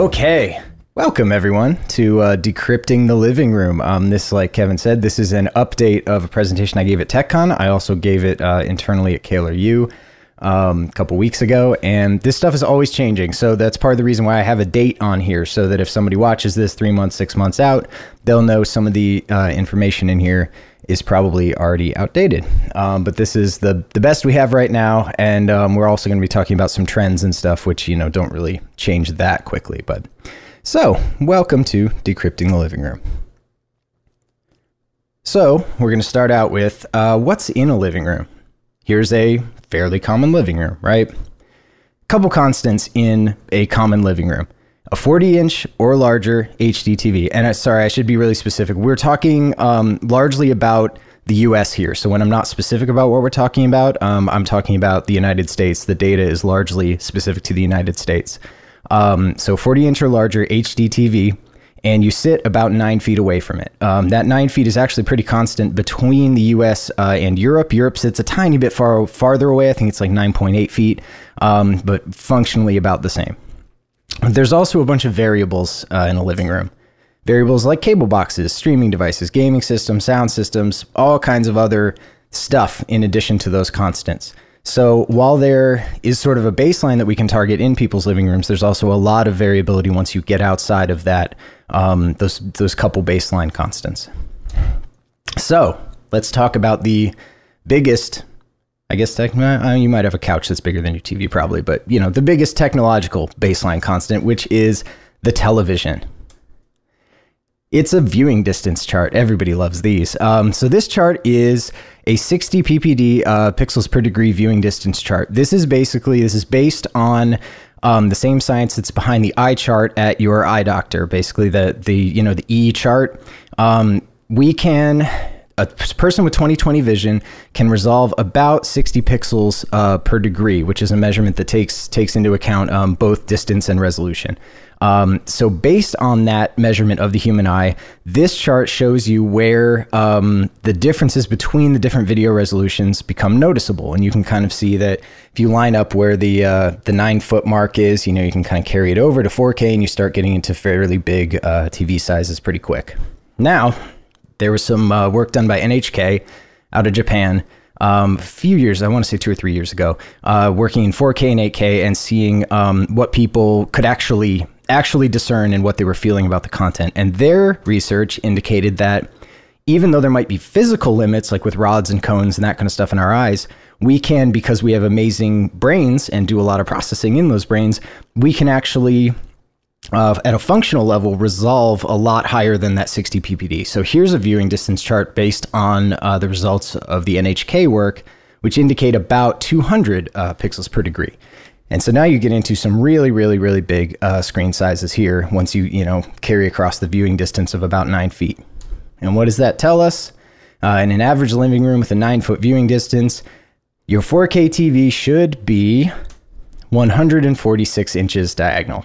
Okay. Welcome, everyone, to uh, Decrypting the Living Room. Um, this, like Kevin said, this is an update of a presentation I gave at TechCon. I also gave it uh, internally at Kaler um, a couple weeks ago, and this stuff is always changing. So that's part of the reason why I have a date on here, so that if somebody watches this three months, six months out, they'll know some of the uh, information in here is probably already outdated. Um, but this is the the best we have right now, and um, we're also going to be talking about some trends and stuff, which you know don't really change that quickly. But so, welcome to Decrypting the Living Room. So, we're going to start out with uh, what's in a living room. Here's a fairly common living room, right? Couple constants in a common living room a 40 inch or larger HD TV. And uh, sorry, I should be really specific. We're talking um, largely about the US here. So when I'm not specific about what we're talking about, um, I'm talking about the United States. The data is largely specific to the United States. Um, so 40 inch or larger HD TV, and you sit about nine feet away from it. Um, that nine feet is actually pretty constant between the US uh, and Europe. Europe sits a tiny bit far farther away. I think it's like 9.8 feet, um, but functionally about the same. There's also a bunch of variables uh, in a living room. Variables like cable boxes, streaming devices, gaming systems, sound systems, all kinds of other stuff in addition to those constants. So while there is sort of a baseline that we can target in people's living rooms, there's also a lot of variability once you get outside of that um, those those couple baseline constants. So let's talk about the biggest I guess you might have a couch that's bigger than your TV, probably, but you know the biggest technological baseline constant, which is the television. It's a viewing distance chart. Everybody loves these. Um, so this chart is a 60 ppd uh, pixels per degree viewing distance chart. This is basically this is based on um, the same science that's behind the eye chart at your eye doctor. Basically, the the you know the E chart. Um, we can a person with 20/20 vision can resolve about 60 pixels uh, per degree, which is a measurement that takes takes into account um, both distance and resolution. Um, so based on that measurement of the human eye, this chart shows you where um, the differences between the different video resolutions become noticeable, and you can kind of see that if you line up where the uh, the nine foot mark is, you know you can kind of carry it over to 4K, and you start getting into fairly big uh, TV sizes pretty quick. Now there was some uh, work done by NHK out of Japan um, a few years, I want to say two or three years ago, uh, working in 4K and 8K and seeing um, what people could actually actually discern and what they were feeling about the content. And their research indicated that even though there might be physical limits, like with rods and cones and that kind of stuff in our eyes, we can, because we have amazing brains and do a lot of processing in those brains, we can actually uh, at a functional level resolve a lot higher than that 60 ppd. So here's a viewing distance chart based on uh, the results of the NHK work, which indicate about 200 uh, pixels per degree. And so now you get into some really, really, really big uh, screen sizes here once you, you know, carry across the viewing distance of about nine feet. And what does that tell us? Uh, in an average living room with a nine foot viewing distance, your 4K TV should be 146 inches diagonal.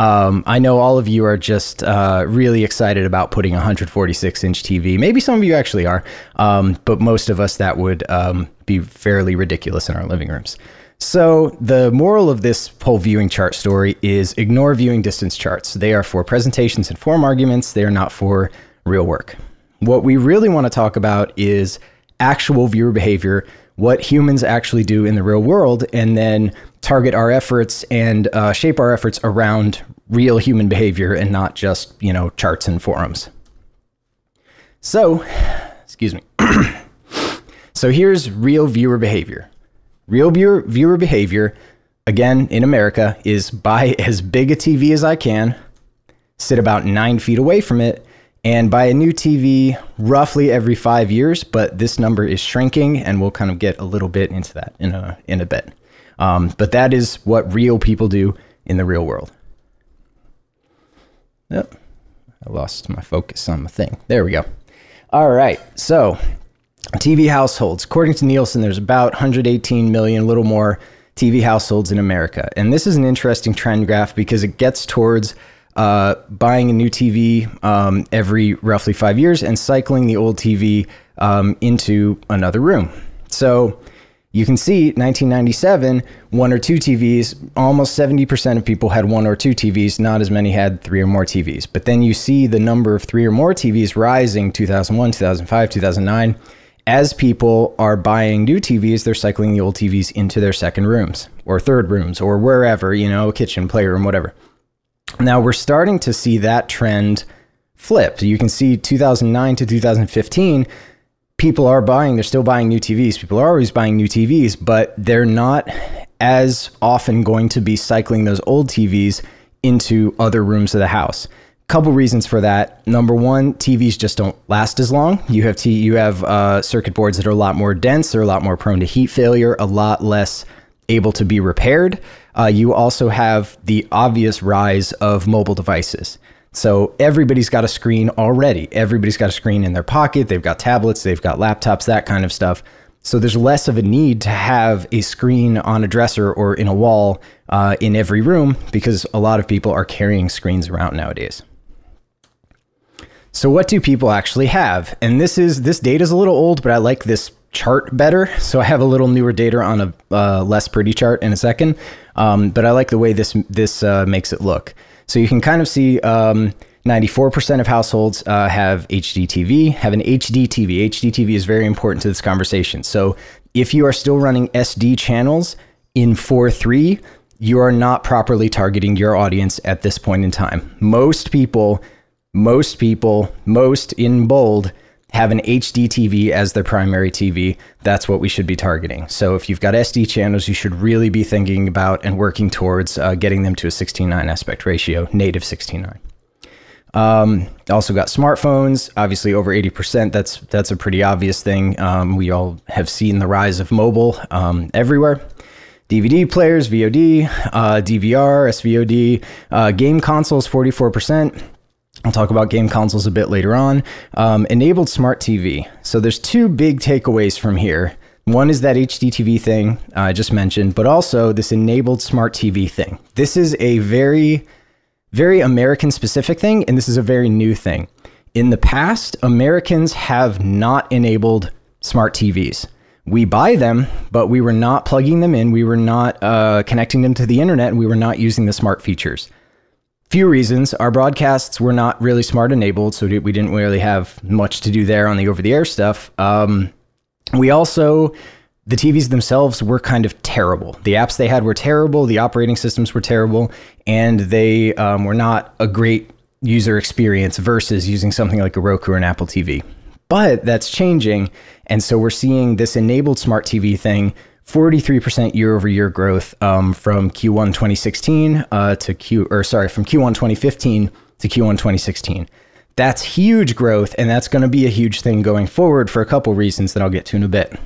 Um, I know all of you are just uh, really excited about putting a 146 inch TV. Maybe some of you actually are, um, but most of us that would um, be fairly ridiculous in our living rooms. So the moral of this whole viewing chart story is ignore viewing distance charts. They are for presentations and form arguments. They are not for real work. What we really want to talk about is actual viewer behavior, what humans actually do in the real world, and then target our efforts and uh, shape our efforts around real human behavior and not just, you know, charts and forums. So, excuse me. so here's real viewer behavior. Real viewer, viewer behavior, again, in America, is buy as big a TV as I can, sit about nine feet away from it, and buy a new TV roughly every five years, but this number is shrinking, and we'll kind of get a little bit into that in a, in a bit. Um, but that is what real people do in the real world. Yep. I lost my focus on the thing. There we go. All right. So, TV households. According to Nielsen, there's about 118 million, a little more TV households in America. And this is an interesting trend graph because it gets towards uh, buying a new TV um, every roughly five years and cycling the old TV um, into another room. So, You can see 1997, one or two TVs, almost 70% of people had one or two TVs, not as many had three or more TVs. But then you see the number of three or more TVs rising 2001, 2005, 2009. As people are buying new TVs, they're cycling the old TVs into their second rooms or third rooms or wherever, you know, kitchen, playroom, whatever. Now we're starting to see that trend flip. You can see 2009 to 2015 people are buying, they're still buying new TVs. People are always buying new TVs, but they're not as often going to be cycling those old TVs into other rooms of the house. Couple reasons for that. Number one, TVs just don't last as long. You have t- you have uh, circuit boards that are a lot more dense. They're a lot more prone to heat failure. A lot less able to be repaired. Uh, you also have the obvious rise of mobile devices. So everybody's got a screen already. Everybody's got a screen in their pocket. They've got tablets, they've got laptops, that kind of stuff. So there's less of a need to have a screen on a dresser or in a wall uh, in every room because a lot of people are carrying screens around nowadays. So what do people actually have? And this is this data is a little old, but I like this chart better. So I have a little newer data on a uh, less pretty chart in a second, um, but I like the way this this uh, makes it look. So you can kind of see um, 94% of households uh, have HD TV, have an HD TV. HD TV is very important to this conversation. So if you are still running SD channels in 4.3, you are not properly targeting your audience at this point in time. Most people, most people, most in bold, have an HD TV as their primary TV. That's what we should be targeting. So if you've got SD channels, you should really be thinking about and working towards uh, getting them to a 16:9 aspect ratio, native 16:9. Um, also got smartphones, obviously over 80%. That's that's a pretty obvious thing. Um, we all have seen the rise of mobile um, everywhere. DVD players, VOD, uh, DVR, SVOD, uh, game consoles, 44%. I'll talk about game consoles a bit later on. Um, enabled smart TV. So there's two big takeaways from here. One is that HDTV thing I just mentioned, but also this enabled smart TV thing. This is a very, very American specific thing, and this is a very new thing. In the past, Americans have not enabled smart TVs. We buy them, but we were not plugging them in. We were not uh, connecting them to the internet, and we were not using the smart features few reasons. Our broadcasts were not really smart enabled, so we didn't really have much to do there on the over the air stuff. Um, we also, the TVs themselves were kind of terrible. The apps they had were terrible, the operating systems were terrible, and they um, were not a great user experience versus using something like a Roku or an Apple TV. But that's changing. And so we're seeing this enabled smart TV thing 43% year over year growth um, from Q1 2016 uh, to Q, or sorry, from Q1 2015 to Q1 2016. That's huge growth, and that's going to be a huge thing going forward for a couple reasons that I'll get to in a bit.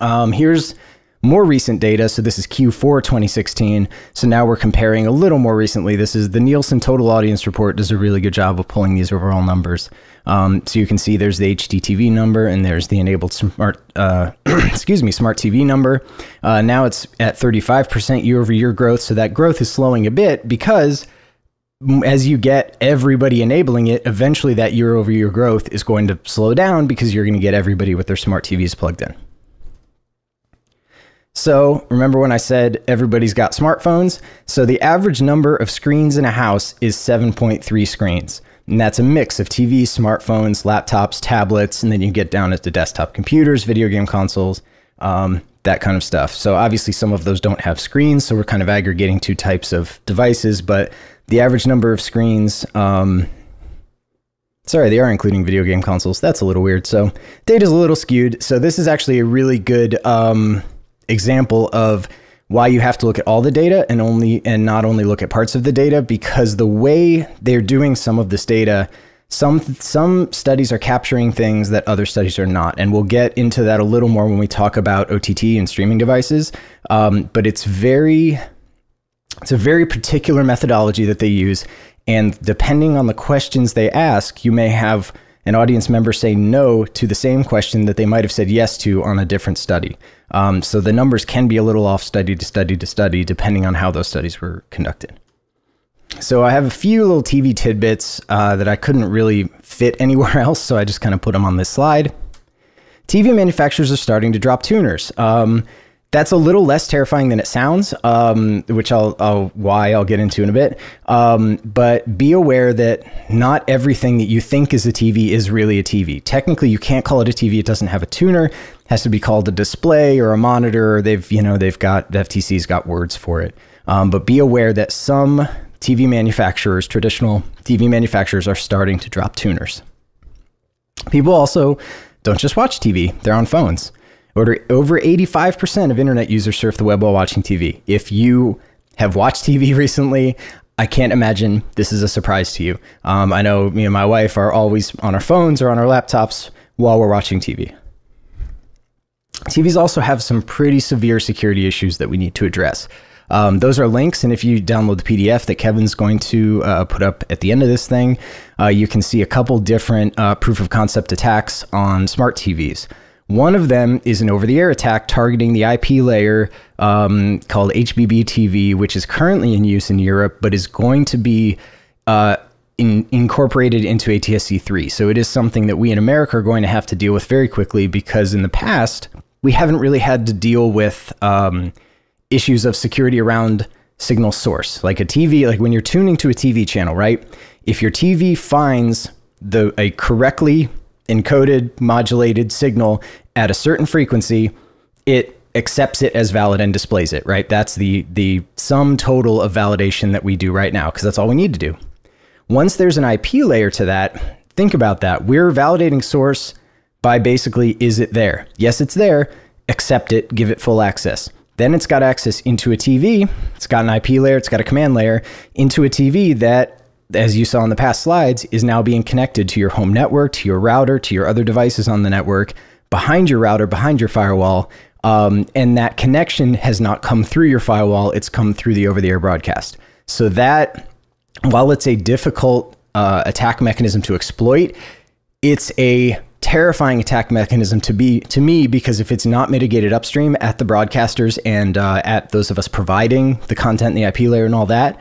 Um, here's more recent data. So this is Q4 2016. So now we're comparing a little more recently. This is the Nielsen Total Audience Report does a really good job of pulling these overall numbers. Um, so you can see there's the HDTV number and there's the enabled smart, uh, excuse me, smart TV number. Uh, now it's at 35% year over year growth. So that growth is slowing a bit because as you get everybody enabling it, eventually that year over year growth is going to slow down because you're going to get everybody with their smart TVs plugged in. So, remember when I said everybody's got smartphones? So, the average number of screens in a house is 7.3 screens. And that's a mix of TVs, smartphones, laptops, tablets, and then you get down into desktop computers, video game consoles, um, that kind of stuff. So, obviously, some of those don't have screens. So, we're kind of aggregating two types of devices, but the average number of screens. Um, Sorry, they are including video game consoles. That's a little weird. So data's a little skewed. So this is actually a really good um, example of why you have to look at all the data and only and not only look at parts of the data because the way they're doing some of this data some some studies are capturing things that other studies are not. And we'll get into that a little more when we talk about ott and streaming devices. Um, but it's very it's a very particular methodology that they use. And depending on the questions they ask you may have an audience member say no to the same question that they might have said yes to on a different study. Um, so the numbers can be a little off study to study to study, depending on how those studies were conducted. So I have a few little TV tidbits uh, that I couldn't really fit anywhere else, so I just kind of put them on this slide. TV manufacturers are starting to drop tuners. Um, that's a little less terrifying than it sounds, um, which I'll, I'll, why I'll get into in a bit. Um, but be aware that not everything that you think is a TV is really a TV. Technically, you can't call it a TV. It doesn't have a tuner. It has to be called a display or a monitor. They've you know they've got the FTC's got words for it. Um, but be aware that some TV manufacturers, traditional TV manufacturers, are starting to drop tuners. People also don't just watch TV; they're on phones. Over 85% of internet users surf the web while watching TV. If you have watched TV recently, I can't imagine this is a surprise to you. Um, I know me and my wife are always on our phones or on our laptops while we're watching TV. TVs also have some pretty severe security issues that we need to address. Um, those are links, and if you download the PDF that Kevin's going to uh, put up at the end of this thing, uh, you can see a couple different uh, proof of concept attacks on smart TVs. One of them is an over the air attack targeting the IP layer um, called HBBTV, which is currently in use in Europe, but is going to be uh, in, incorporated into ATSC 3. So it is something that we in America are going to have to deal with very quickly because in the past, we haven't really had to deal with um, issues of security around signal source. Like a TV, like when you're tuning to a TV channel, right? If your TV finds the a correctly encoded modulated signal at a certain frequency, it accepts it as valid and displays it, right? That's the the sum total of validation that we do right now because that's all we need to do. Once there's an IP layer to that, think about that. We're validating source by basically is it there? Yes, it's there. Accept it, give it full access. Then it's got access into a TV. It's got an IP layer, it's got a command layer into a TV that as you saw in the past slides, is now being connected to your home network, to your router, to your other devices on the network, behind your router, behind your firewall. Um, and that connection has not come through your firewall, it's come through the over the air broadcast. So, that, while it's a difficult uh, attack mechanism to exploit, it's a terrifying attack mechanism to be to me because if it's not mitigated upstream at the broadcasters and uh, at those of us providing the content, the IP layer, and all that,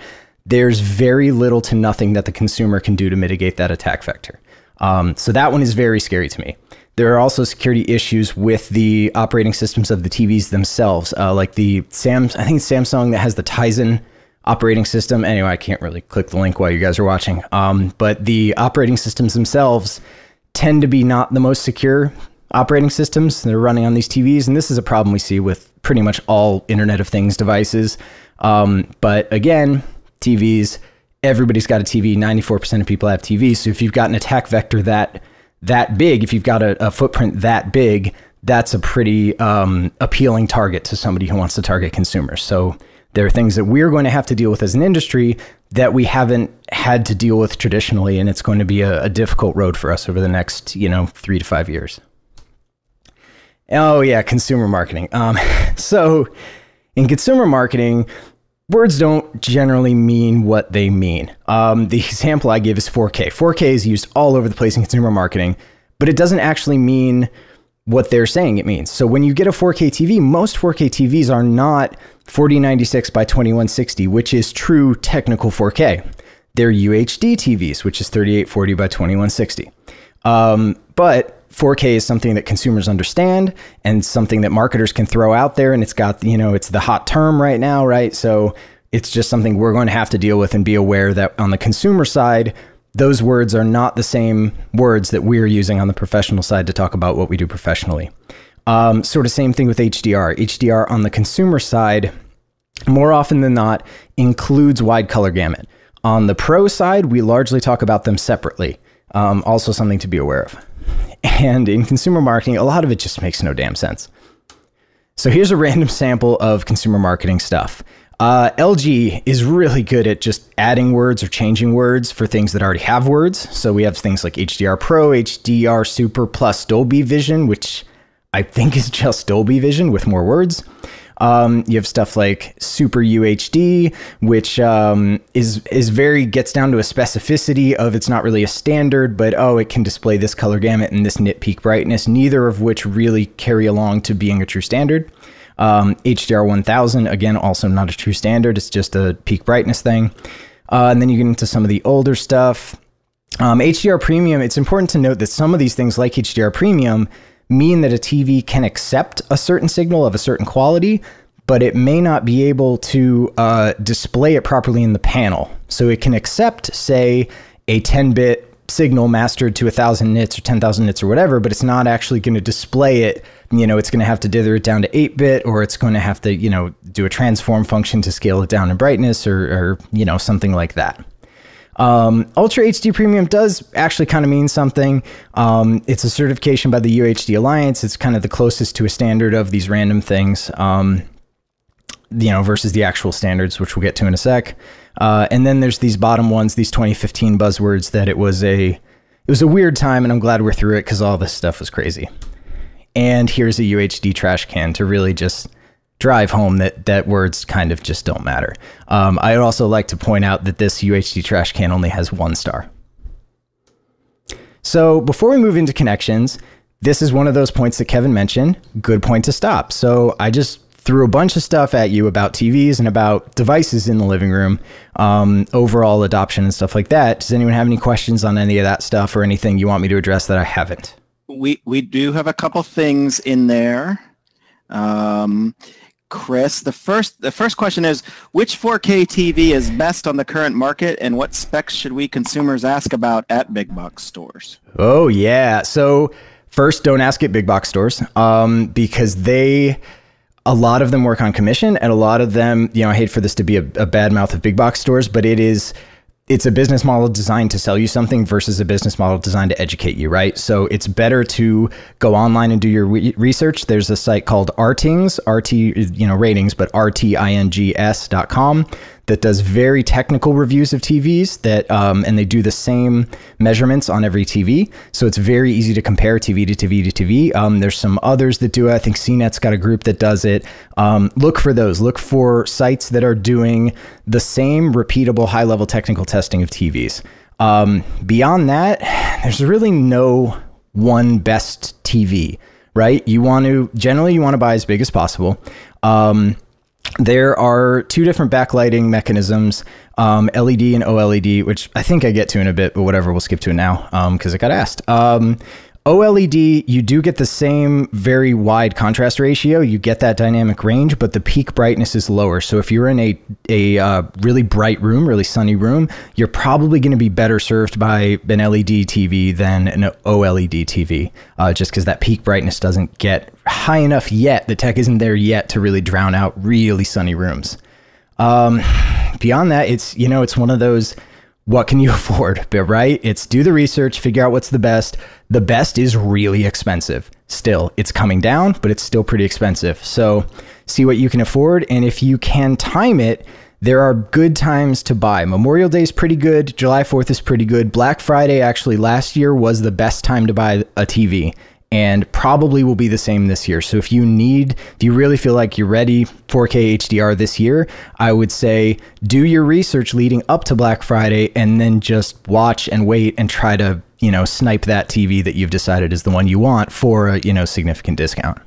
there's very little to nothing that the consumer can do to mitigate that attack vector. Um, so that one is very scary to me. There are also security issues with the operating systems of the TVs themselves, uh, like the Sam. I think Samsung that has the Tizen operating system. Anyway, I can't really click the link while you guys are watching. Um, but the operating systems themselves tend to be not the most secure operating systems. They're running on these TVs, and this is a problem we see with pretty much all Internet of Things devices. Um, but again, TVs. Everybody's got a TV. 94% of people have TVs. So if you've got an attack vector that that big, if you've got a, a footprint that big, that's a pretty um, appealing target to somebody who wants to target consumers. So there are things that we're going to have to deal with as an industry that we haven't had to deal with traditionally, and it's going to be a, a difficult road for us over the next, you know, three to five years. Oh yeah, consumer marketing. Um, so in consumer marketing, words don't generally mean what they mean. Um, the example I give is 4K. 4K is used all over the place in consumer marketing, but it doesn't actually mean what they're saying it means. So when you get a 4K TV, most 4K TVs are not 4096 by 2160, which is true technical 4K. They're UHD TVs, which is 3840 by 2160. Um, but 4K is something that consumers understand and something that marketers can throw out there. And it's got, you know, it's the hot term right now, right? So it's just something we're going to have to deal with and be aware that on the consumer side, those words are not the same words that we're using on the professional side to talk about what we do professionally. Um, sort of same thing with HDR. HDR on the consumer side, more often than not, includes wide color gamut. On the pro side, we largely talk about them separately. Um, also, something to be aware of. And in consumer marketing, a lot of it just makes no damn sense. So here's a random sample of consumer marketing stuff. Uh, LG is really good at just adding words or changing words for things that already have words. So we have things like HDR Pro, HDR Super Plus Dolby Vision, which I think is just Dolby Vision with more words. Um, you have stuff like Super UHD, which um, is is very gets down to a specificity of it's not really a standard, but oh, it can display this color gamut and this nit peak brightness. Neither of which really carry along to being a true standard. Um, HDR 1000 again, also not a true standard. It's just a peak brightness thing. Uh, and then you get into some of the older stuff. Um, HDR Premium. It's important to note that some of these things, like HDR Premium, mean that a TV can accept a certain signal of a certain quality, but it may not be able to uh, display it properly in the panel. So it can accept, say, a 10 bit signal mastered to 1000 nits or 10,000 nits or whatever, but it's not actually going to display it. You know, it's going to have to dither it down to 8 bit or it's going to have to, you know, do a transform function to scale it down in brightness or, or you know, something like that. Um, Ultra HD Premium does actually kind of mean something. Um, it's a certification by the UHD Alliance. It's kind of the closest to a standard of these random things, um, you know, versus the actual standards, which we'll get to in a sec. Uh, and then there's these bottom ones, these 2015 buzzwords that it was a it was a weird time, and I'm glad we're through it because all this stuff was crazy. And here's a UHD trash can to really just drive home that that words kind of just don't matter. Um, I'd also like to point out that this UHD trash can only has one star. So before we move into connections, this is one of those points that Kevin mentioned. Good point to stop. So I just threw a bunch of stuff at you about TVs and about devices in the living room, um, overall adoption and stuff like that. Does anyone have any questions on any of that stuff or anything you want me to address that I haven't? We we do have a couple things in there. Um, Chris. The first the first question is which 4K TV is best on the current market and what specs should we consumers ask about at big box stores? Oh yeah. So first don't ask at big box stores um, because they a lot of them work on commission and a lot of them, you know, I hate for this to be a, a bad mouth of big box stores, but it is it's a business model designed to sell you something versus a business model designed to educate you, right? So it's better to go online and do your re- research. There's a site called Rtings, RT, you know, ratings, but rtings.com that does very technical reviews of TVs that, um, and they do the same measurements on every TV. So it's very easy to compare TV to TV to TV. Um, there's some others that do it. I think CNET's got a group that does it. Um, look for those. Look for sites that are doing the same repeatable high level technical testing of TVs. Um, beyond that, there's really no one best TV, right? You want to generally you want to buy as big as possible. Um, there are two different backlighting mechanisms, um, LED and OLED, which I think I get to in a bit, but whatever, we'll skip to it now because um, got asked. Um, OLED, you do get the same very wide contrast ratio. You get that dynamic range, but the peak brightness is lower. So if you're in a a uh, really bright room, really sunny room, you're probably going to be better served by an LED TV than an OLED TV, uh, just because that peak brightness doesn't get high enough yet. The tech isn't there yet to really drown out really sunny rooms. Um, beyond that, it's you know it's one of those what can you afford? But right? It's do the research, figure out what's the best. The best is really expensive. Still, it's coming down, but it's still pretty expensive. So see what you can afford. And if you can time it, there are good times to buy. Memorial Day is pretty good. July 4th is pretty good. Black Friday, actually, last year was the best time to buy a TV and probably will be the same this year. So if you need, if you really feel like you're ready 4K HDR this year, I would say do your research leading up to Black Friday and then just watch and wait and try to, you know, snipe that TV that you've decided is the one you want for a, you know, significant discount.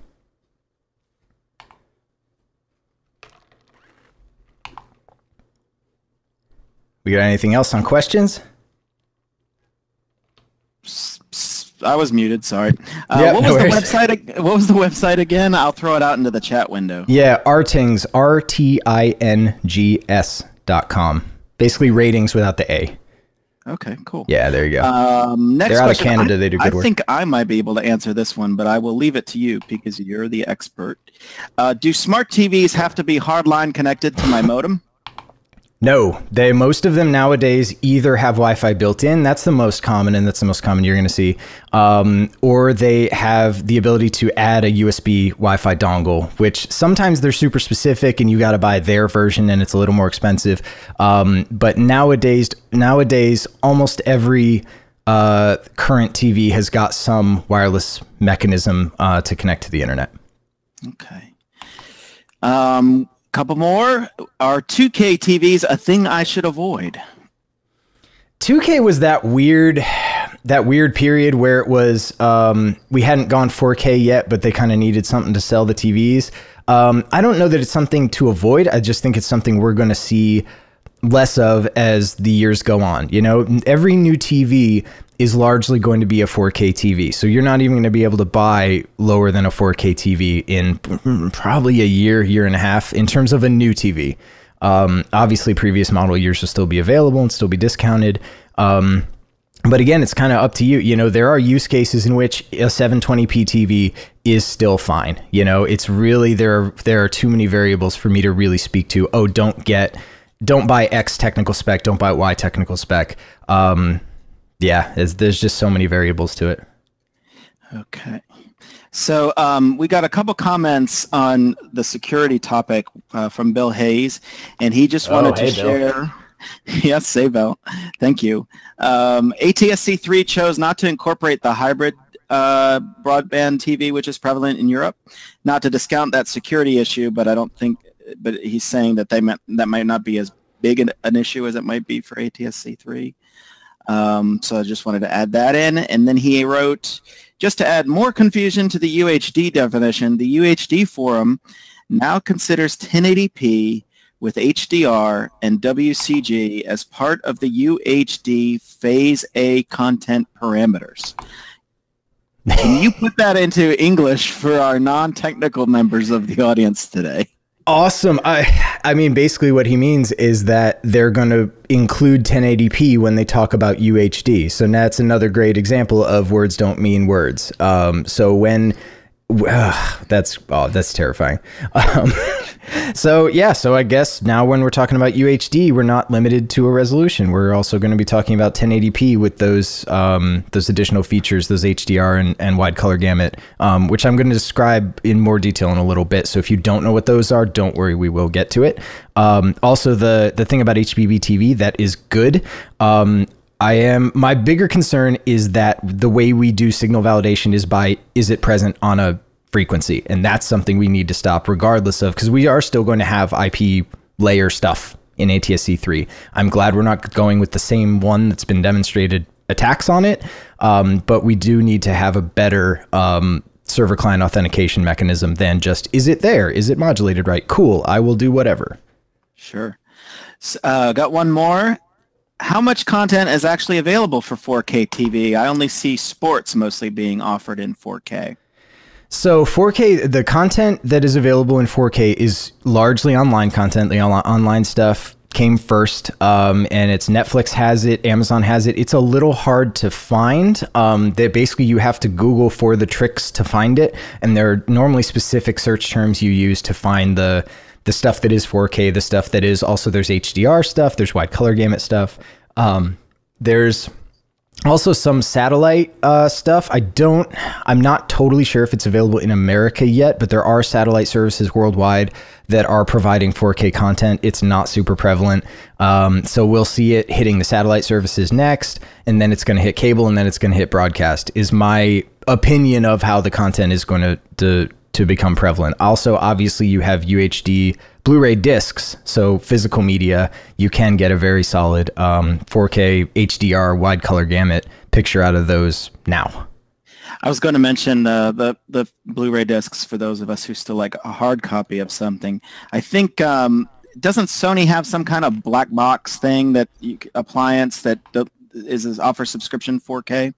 We got anything else on questions? I was muted. Sorry. Uh, yep, what was no the website? What was the website again? I'll throw it out into the chat window. Yeah, Rtings, R T I N G S dot com. Basically, ratings without the A. Okay, cool. Yeah, there you go. Um, next They're out question. of Canada. I, they do good I work. I think I might be able to answer this one, but I will leave it to you because you're the expert. Uh, do smart TVs have to be hardline connected to my modem? No, they most of them nowadays either have Wi-Fi built in. That's the most common, and that's the most common you're going to see, um, or they have the ability to add a USB Wi-Fi dongle, which sometimes they're super specific, and you got to buy their version, and it's a little more expensive. Um, but nowadays, nowadays, almost every uh, current TV has got some wireless mechanism uh, to connect to the internet. Okay. Um, Couple more. Are 2K TVs a thing I should avoid? 2K was that weird that weird period where it was um, we hadn't gone 4K yet, but they kind of needed something to sell the TVs. Um, I don't know that it's something to avoid. I just think it's something we're going to see less of as the years go on. You know, every new TV is largely going to be a 4K TV. So you're not even going to be able to buy lower than a 4K TV in probably a year, year and a half in terms of a new TV. Um, obviously, previous model years will still be available and still be discounted. Um, but again, it's kind of up to you. You know, there are use cases in which a 720p TV is still fine. You know, it's really there. Are, there are too many variables for me to really speak to. Oh, don't get, don't buy X technical spec. Don't buy Y technical spec. Um, yeah, there's just so many variables to it. Okay. So um, we got a couple comments on the security topic uh, from Bill Hayes, and he just wanted oh, hey, to share. Bill. yes, say Bill. Thank you. Um, ATSC3 chose not to incorporate the hybrid uh, broadband TV, which is prevalent in Europe. Not to discount that security issue, but I don't think. But he's saying that they meant that might not be as big an, an issue as it might be for ATSC3. Um, so I just wanted to add that in. And then he wrote, just to add more confusion to the UHD definition, the UHD forum now considers 1080p with HDR and WCG as part of the UHD Phase A content parameters. Can you put that into English for our non-technical members of the audience today? Awesome. I I mean basically what he means is that they're going to include 1080p when they talk about UHD. So that's another great example of words don't mean words. Um, so when uh, that's oh, that's terrifying. Um, so yeah, so I guess now when we're talking about UHD, we're not limited to a resolution. We're also going to be talking about 1080p with those um, those additional features, those HDR and, and wide color gamut, um, which I'm going to describe in more detail in a little bit. So if you don't know what those are, don't worry, we will get to it. Um, also, the the thing about HBB TV that is good. Um, I am my bigger concern is that the way we do signal validation is by is it present on a frequency and that's something we need to stop regardless of because we are still going to have IP layer stuff in ATSC3. I'm glad we're not going with the same one that's been demonstrated attacks on it, um, but we do need to have a better um, server client authentication mechanism than just is it there? Is it modulated right? Cool, I will do whatever. Sure. Uh, got one more how much content is actually available for 4K TV? I only see sports mostly being offered in 4K. So 4K, the content that is available in 4K is largely online content. The online stuff came first, um, and it's Netflix has it, Amazon has it. It's a little hard to find. Um, that basically you have to Google for the tricks to find it, and there are normally specific search terms you use to find the the stuff that is 4K, the stuff that is also there's HDR stuff, there's wide color gamut stuff. Um, there's also some satellite uh, stuff. I don't, I'm not totally sure if it's available in America yet, but there are satellite services worldwide that are providing 4K content. It's not super prevalent. Um, so we'll see it hitting the satellite services next, and then it's going to hit cable, and then it's going to hit broadcast, is my opinion of how the content is going to, to become prevalent. Also, obviously, you have UHD Blu-ray discs, so physical media. You can get a very solid um, 4K HDR wide color gamut picture out of those now. I was going to mention uh, the the Blu-ray discs for those of us who still like a hard copy of something. I think um, doesn't Sony have some kind of black box thing that you, appliance that is, is offer subscription 4K?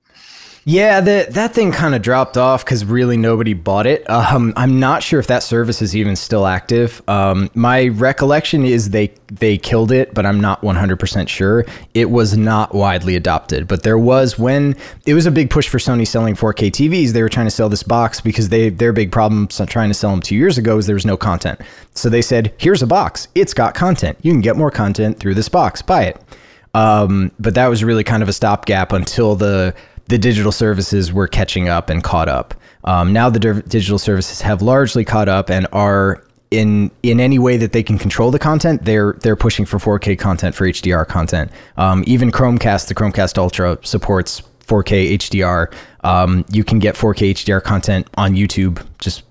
Yeah, that that thing kind of dropped off because really nobody bought it. Um, I'm not sure if that service is even still active. Um, my recollection is they they killed it, but I'm not 100% sure. It was not widely adopted, but there was when it was a big push for Sony selling 4K TVs. They were trying to sell this box because they their big problem trying to sell them two years ago is there was no content. So they said, "Here's a box. It's got content. You can get more content through this box. Buy it." Um, but that was really kind of a stopgap until the the digital services were catching up and caught up. Um, now the digital services have largely caught up and are in in any way that they can control the content, they're they're pushing for 4K content for HDR content. Um, even Chromecast, the Chromecast Ultra supports 4K HDR. Um, you can get 4K HDR content on YouTube. Just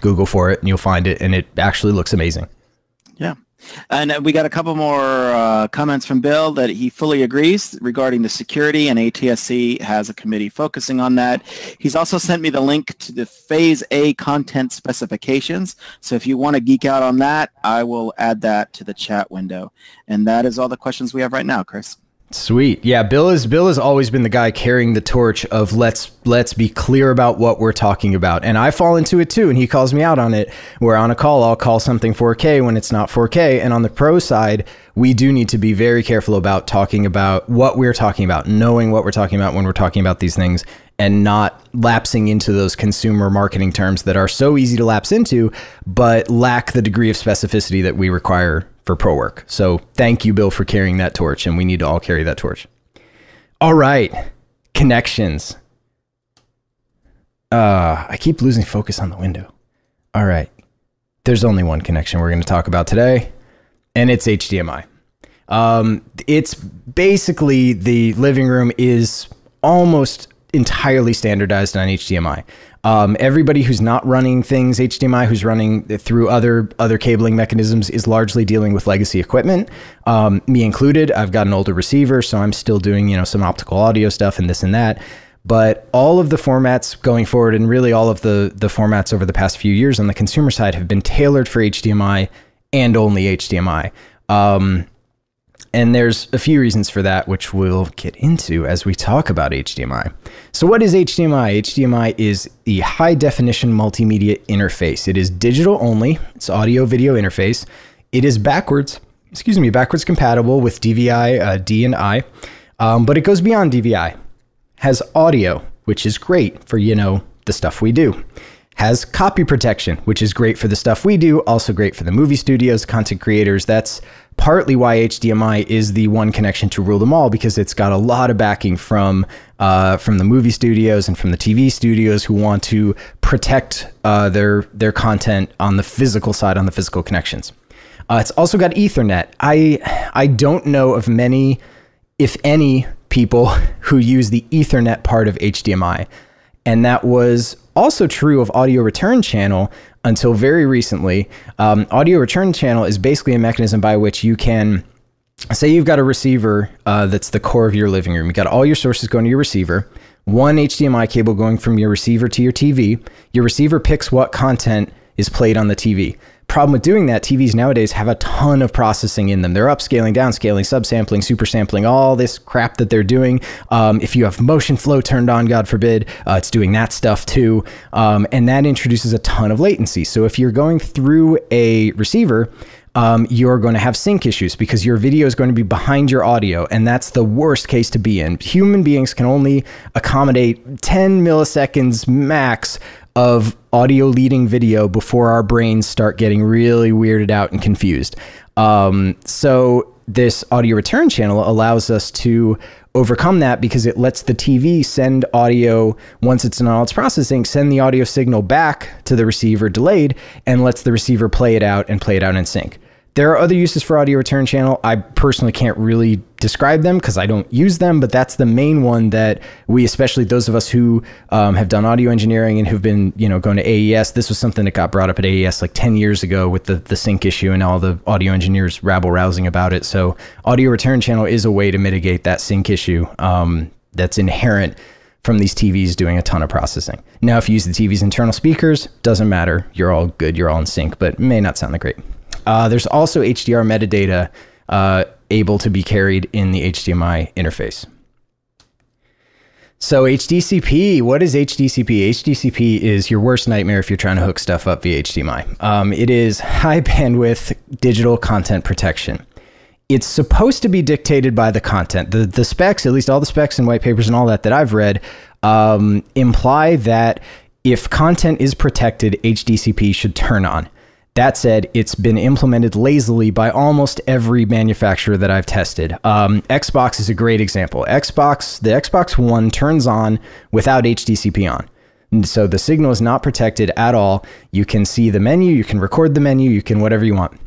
Google for it and you'll find it, and it actually looks amazing. Yeah. And we got a couple more uh, comments from Bill that he fully agrees regarding the security, and ATSC has a committee focusing on that. He's also sent me the link to the Phase A content specifications. So if you want to geek out on that, I will add that to the chat window. And that is all the questions we have right now, Chris. Sweet. Yeah, Bill is Bill has always been the guy carrying the torch of let's let's be clear about what we're talking about. And I fall into it too and he calls me out on it. Where on a call I'll call something 4K when it's not 4K and on the pro side, we do need to be very careful about talking about what we're talking about, knowing what we're talking about when we're talking about these things and not lapsing into those consumer marketing terms that are so easy to lapse into but lack the degree of specificity that we require for pro work. So thank you, Bill, for carrying that torch, and we need to all carry that torch. All right, connections. Uh, I keep losing focus on the window. All right, there's only one connection we're going to talk about today, and it's HDMI. Um, it's basically the living room is almost entirely standardized on HDMI. Um, everybody who's not running things HDMI, who's running through other other cabling mechanisms, is largely dealing with legacy equipment. Um, me included. I've got an older receiver, so I'm still doing you know some optical audio stuff and this and that. But all of the formats going forward, and really all of the the formats over the past few years on the consumer side, have been tailored for HDMI and only HDMI. Um, and there's a few reasons for that, which we'll get into as we talk about HDMI. So, what is HDMI? HDMI is the high definition multimedia interface. It is digital only, it's audio video interface. It is backwards, excuse me, backwards compatible with DVI, uh, D, and I, um, but it goes beyond DVI. Has audio, which is great for, you know, the stuff we do has copy protection, which is great for the stuff we do, also great for the movie studios, content creators. That's partly why HDMI is the one connection to rule them all because it's got a lot of backing from uh, from the movie studios and from the TV studios who want to protect uh, their their content on the physical side, on the physical connections. Uh, it's also got Ethernet. I I don't know of many, if any, people who use the Ethernet part of HDMI, and that was also true of audio return channel until very recently. Um, audio return channel is basically a mechanism by which you can say you've got a receiver uh, that's the core of your living room. You've got all your sources going to your receiver, one HDMI cable going from your receiver to your TV. Your receiver picks what content is played on the TV. Problem with doing that, TVs nowadays have a ton of processing in them. They're upscaling, downscaling, subsampling, supersampling, all this crap that they're doing. Um, if you have motion flow turned on, God forbid, uh, it's doing that stuff too. Um, and that introduces a ton of latency. So if you're going through a receiver, um, you're going to have sync issues because your video is going to be behind your audio, and that's the worst case to be in. Human beings can only accommodate 10 milliseconds max of audio leading video before our brains start getting really weirded out and confused. Um, so this audio return channel allows us to overcome that because it lets the TV send audio once it's done all its processing, send the audio signal back to the receiver delayed, and lets the receiver play it out and play it out in sync. There are other uses for audio return channel. I personally can't really describe them because I don't use them, but that's the main one that we, especially those of us who um, have done audio engineering and who've been, you know, going to AES. This was something that got brought up at AES like 10 years ago with the the sync issue and all the audio engineers rabble rousing about it. So audio return channel is a way to mitigate that sync issue um, that's inherent from these TVs doing a ton of processing. Now, if you use the TV's internal speakers, doesn't matter. You're all good. You're all in sync, but may not sound that great. Uh, there's also HDR metadata uh, able to be carried in the HDMI interface. So HDCP, what is HDCP? HDCP is your worst nightmare if you're trying to hook stuff up via HDMI. Um, it is high bandwidth digital content protection. It's supposed to be dictated by the content. The the specs, at least all the specs and white papers and all that that I've read, um, imply that if content is protected, HDCP should turn on. That said, it's been implemented lazily by almost every manufacturer that I've tested. Um, Xbox is a great example. Xbox, the Xbox One turns on without HDCP on. And so the signal is not protected at all. You can see the menu, you can record the menu, you can whatever you want.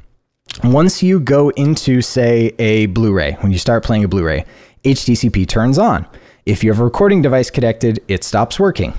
Once you go into, say, a Blu ray, when you start playing a Blu ray, HDCP turns on. If you have a recording device connected, it stops working.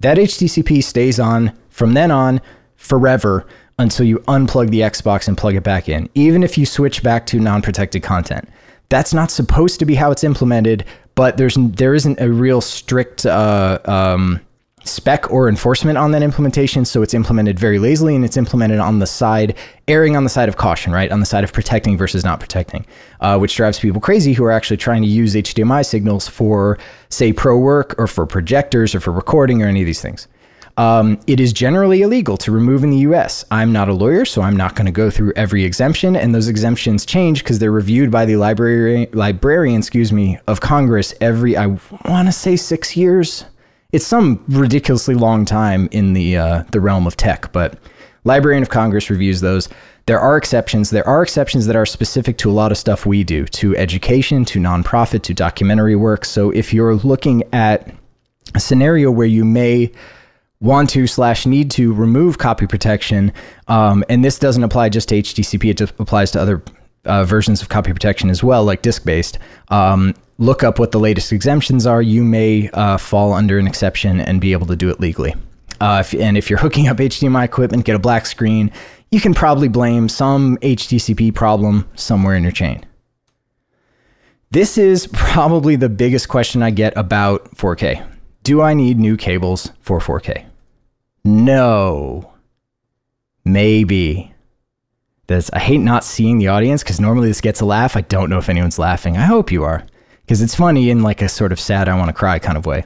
That HDCP stays on from then on forever until you unplug the Xbox and plug it back in, even if you switch back to non-protected content. That's not supposed to be how it's implemented, but there's there isn't a real strict uh, um, spec or enforcement on that implementation. So it's implemented very lazily and it's implemented on the side, erring on the side of caution, right? On the side of protecting versus not protecting, uh, which drives people crazy who are actually trying to use HDMI signals for, say, pro work or for projectors or for recording or any of these things. Um, it is generally illegal to remove in the US. I'm not a lawyer, so I'm not going to go through every exemption, and those exemptions change because they're reviewed by the library, librarian, excuse me, of Congress every, I want to say six years. It's some ridiculously long time in the, uh, the realm of tech, but Librarian of Congress reviews those. There are exceptions. There are exceptions that are specific to a lot of stuff we do, to education, to nonprofit, to documentary work. So if you're looking at a scenario where you may want to slash need to remove copy protection, um, and this doesn't apply just to HDCP, it just applies to other uh, versions of copy protection as well, like disk based. Um, look up what the latest exemptions are. You may uh, fall under an exception and be able to do it legally. Uh, if, and if you're hooking up HDMI equipment, get a black screen, you can probably blame some HDCP problem somewhere in your chain. This is probably the biggest question I get about 4K. Do I need new cables for 4K? No. Maybe. That's, I hate not seeing the audience because normally this gets a laugh. I don't know if anyone's laughing. I hope you are because it's funny in like a sort of sad, I want to cry kind of way.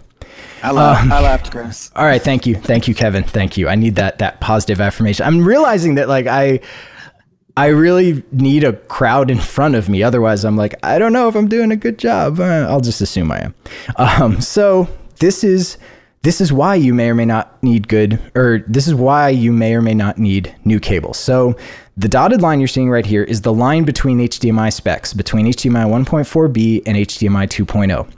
I laughed, um, I laughed, Chris. All right, thank you, thank you, Kevin, thank you. I need that that positive affirmation. I'm realizing that like I, I really need a crowd in front of me. Otherwise, I'm like I don't know if I'm doing a good job. Uh, I'll just assume I am. Um, so this is this is why you may or may not need good, or this is why you may or may not need new cables. So the dotted line you're seeing right here is the line between HDMI specs, between HDMI 1.4b and HDMI 2.0.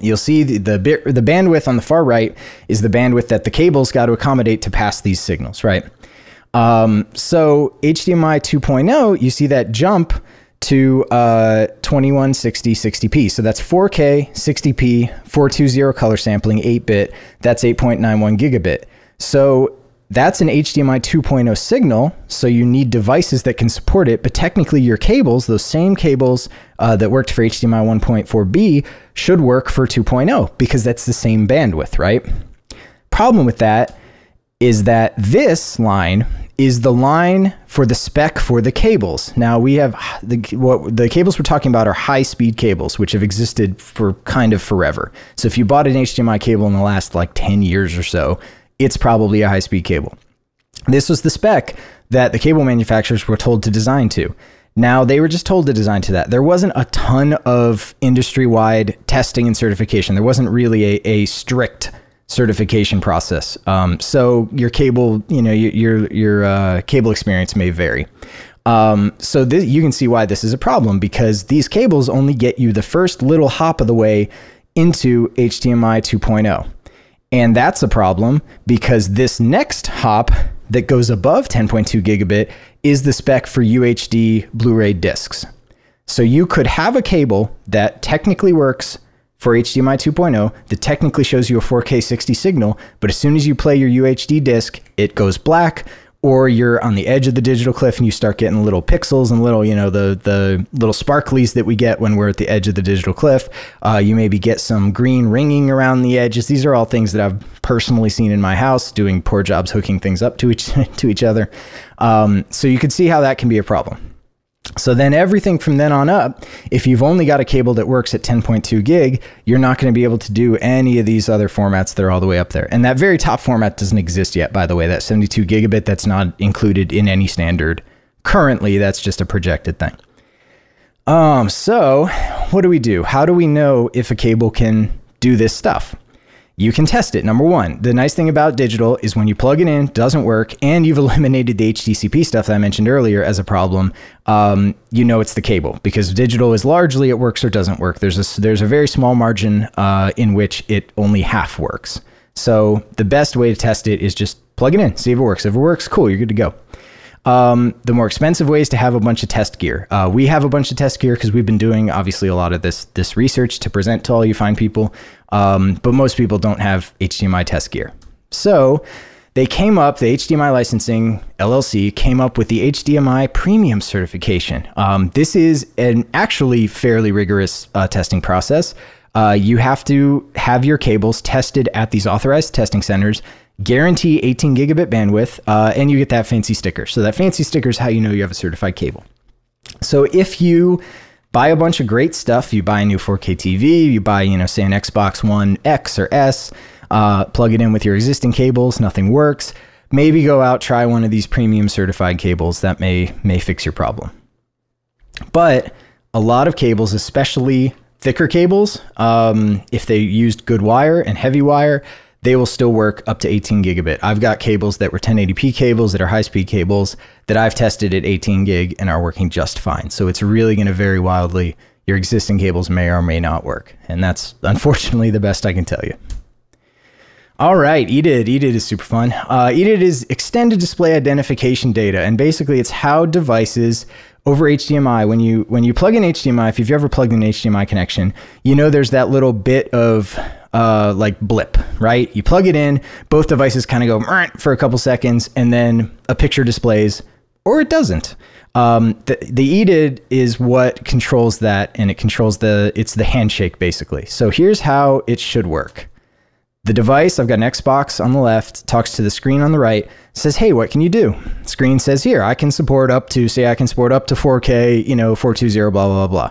You'll see the, the, bit, the bandwidth on the far right is the bandwidth that the cable's got to accommodate to pass these signals, right? Um, so HDMI 2.0, you see that jump to uh, 2160 60p. So that's 4K 60p 420 color sampling 8-bit. That's 8.91 gigabit. So that's an HDMI 2.0 signal. So you need devices that can support it. But technically, your cables, those same cables uh, that worked for HDMI 1.4b, should work for 2.0 because that's the same bandwidth, right? Problem with that is that this line is the line for the spec for the cables. Now we have the what the cables we're talking about are high speed cables, which have existed for kind of forever. So if you bought an HDMI cable in the last like 10 years or so, it's probably a high speed cable. This was the spec that the cable manufacturers were told to design to. Now, they were just told to design to that. There wasn't a ton of industry wide testing and certification. There wasn't really a, a strict certification process. Um, so your cable, you know, your your, uh, cable experience may vary. Um, so you can see why this is a problem because these cables only get you the first little hop of the way into HDMI 2.0. And that's a problem because this next hop that goes above 10.2 gigabit is the spec for UHD Blu-ray discs. So you could have a cable that technically works for HDMI 2.0 that technically shows you a 4K 60 signal, but as soon as you play your UHD disc, it goes black, or you're on the edge of the digital cliff and you start getting little pixels and little, you know, the the little sparklies that we get when we're at the edge of the digital cliff. Uh, you maybe get some green ringing around the edges. These are all things that I've personally seen in my house, doing poor jobs hooking things up to each to each other. Um, so you can see how that can be a problem. So then everything from then on up, if you've only got a cable that works at 10.2 gig, you're not going to be able to do any of these other formats that are all the way up there. And that very top format doesn't exist yet, by the way. That 72 gigabit, that's not included in any standard. Currently, that's just a projected thing. Um, so what do we do? How do we know if a cable can do this stuff? You can test it. Number one, the nice thing about digital is when you plug it in, doesn't work, and you've eliminated the HDCP stuff that I mentioned earlier as a problem. Um, you know it's the cable because digital is largely it works or doesn't work. There's a there's a very small margin uh, in which it only half works. So the best way to test it is just plug it in, see if it works. If it works, cool, you're good to go. Um, the more expensive ways to have a bunch of test gear. Uh, we have a bunch of test gear because we've been doing obviously a lot of this this research to present to all you fine people. Um, but most people don't have HDMI test gear. So they came up, the HDMI licensing LLC came up with the HDMI premium certification. Um, this is an actually fairly rigorous uh, testing process. Uh, you have to have your cables tested at these authorized testing centers, guarantee 18 gigabit bandwidth, uh, and you get that fancy sticker. So that fancy sticker is how you know you have a certified cable. So if you buy a bunch of great stuff, you buy a new 4K TV, you buy, you know, say an Xbox One X or S, uh, plug it in with your existing cables, nothing works. Maybe go out try one of these premium certified cables that may may fix your problem. But a lot of cables, especially thicker cables, um, if they used good wire and heavy wire, they will still work up to 18 gigabit. I've got cables that were 1080p cables that are high speed cables that I've tested at 18 gig and are working just fine. So it's really going to vary wildly. Your existing cables may or may not work. And that's unfortunately the best I can tell you. All right, EDID. EDID is super fun. Uh, EDID is extended display identification data, and basically it's how devices over HDMI when you when you plug in HDMI. If you've ever plugged in an HDMI connection, you know there's that little bit of uh, like blip, right? You plug it in, both devices kind of go for a couple seconds, and then a picture displays, or it doesn't. Um, the, the EDID is what controls that, and it controls the it's the handshake basically. So here's how it should work. The device, I've got an Xbox on the left, talks to the screen on the right, says, "Hey, what can you do?" Screen says, "Here, I can support up to say I can support up to 4K, you know, 420 blah blah blah blah."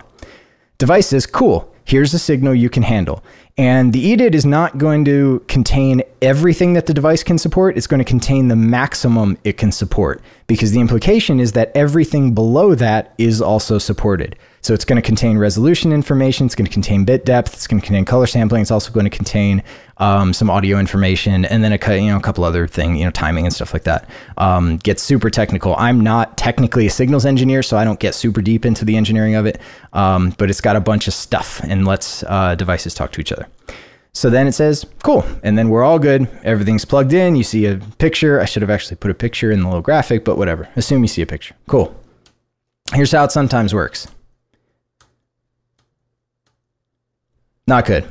Device says, "Cool. Here's a signal you can handle." And the EDID is not going to contain everything that the device can support. It's going to contain the maximum it can support because the implication is that everything below that is also supported. So it's going to contain resolution information. It's going to contain bit depth. It's going to contain color sampling. It's also going to contain um, some audio information, and then a you know a couple other things, you know, timing and stuff like that. Um, gets super technical. I'm not technically a signals engineer, so I don't get super deep into the engineering of it. Um, but it's got a bunch of stuff and lets uh, devices talk to each other. So then it says, cool. And then we're all good. Everything's plugged in. You see a picture. I should have actually put a picture in the little graphic, but whatever. Assume you see a picture. Cool. Here's how it sometimes works. Not good.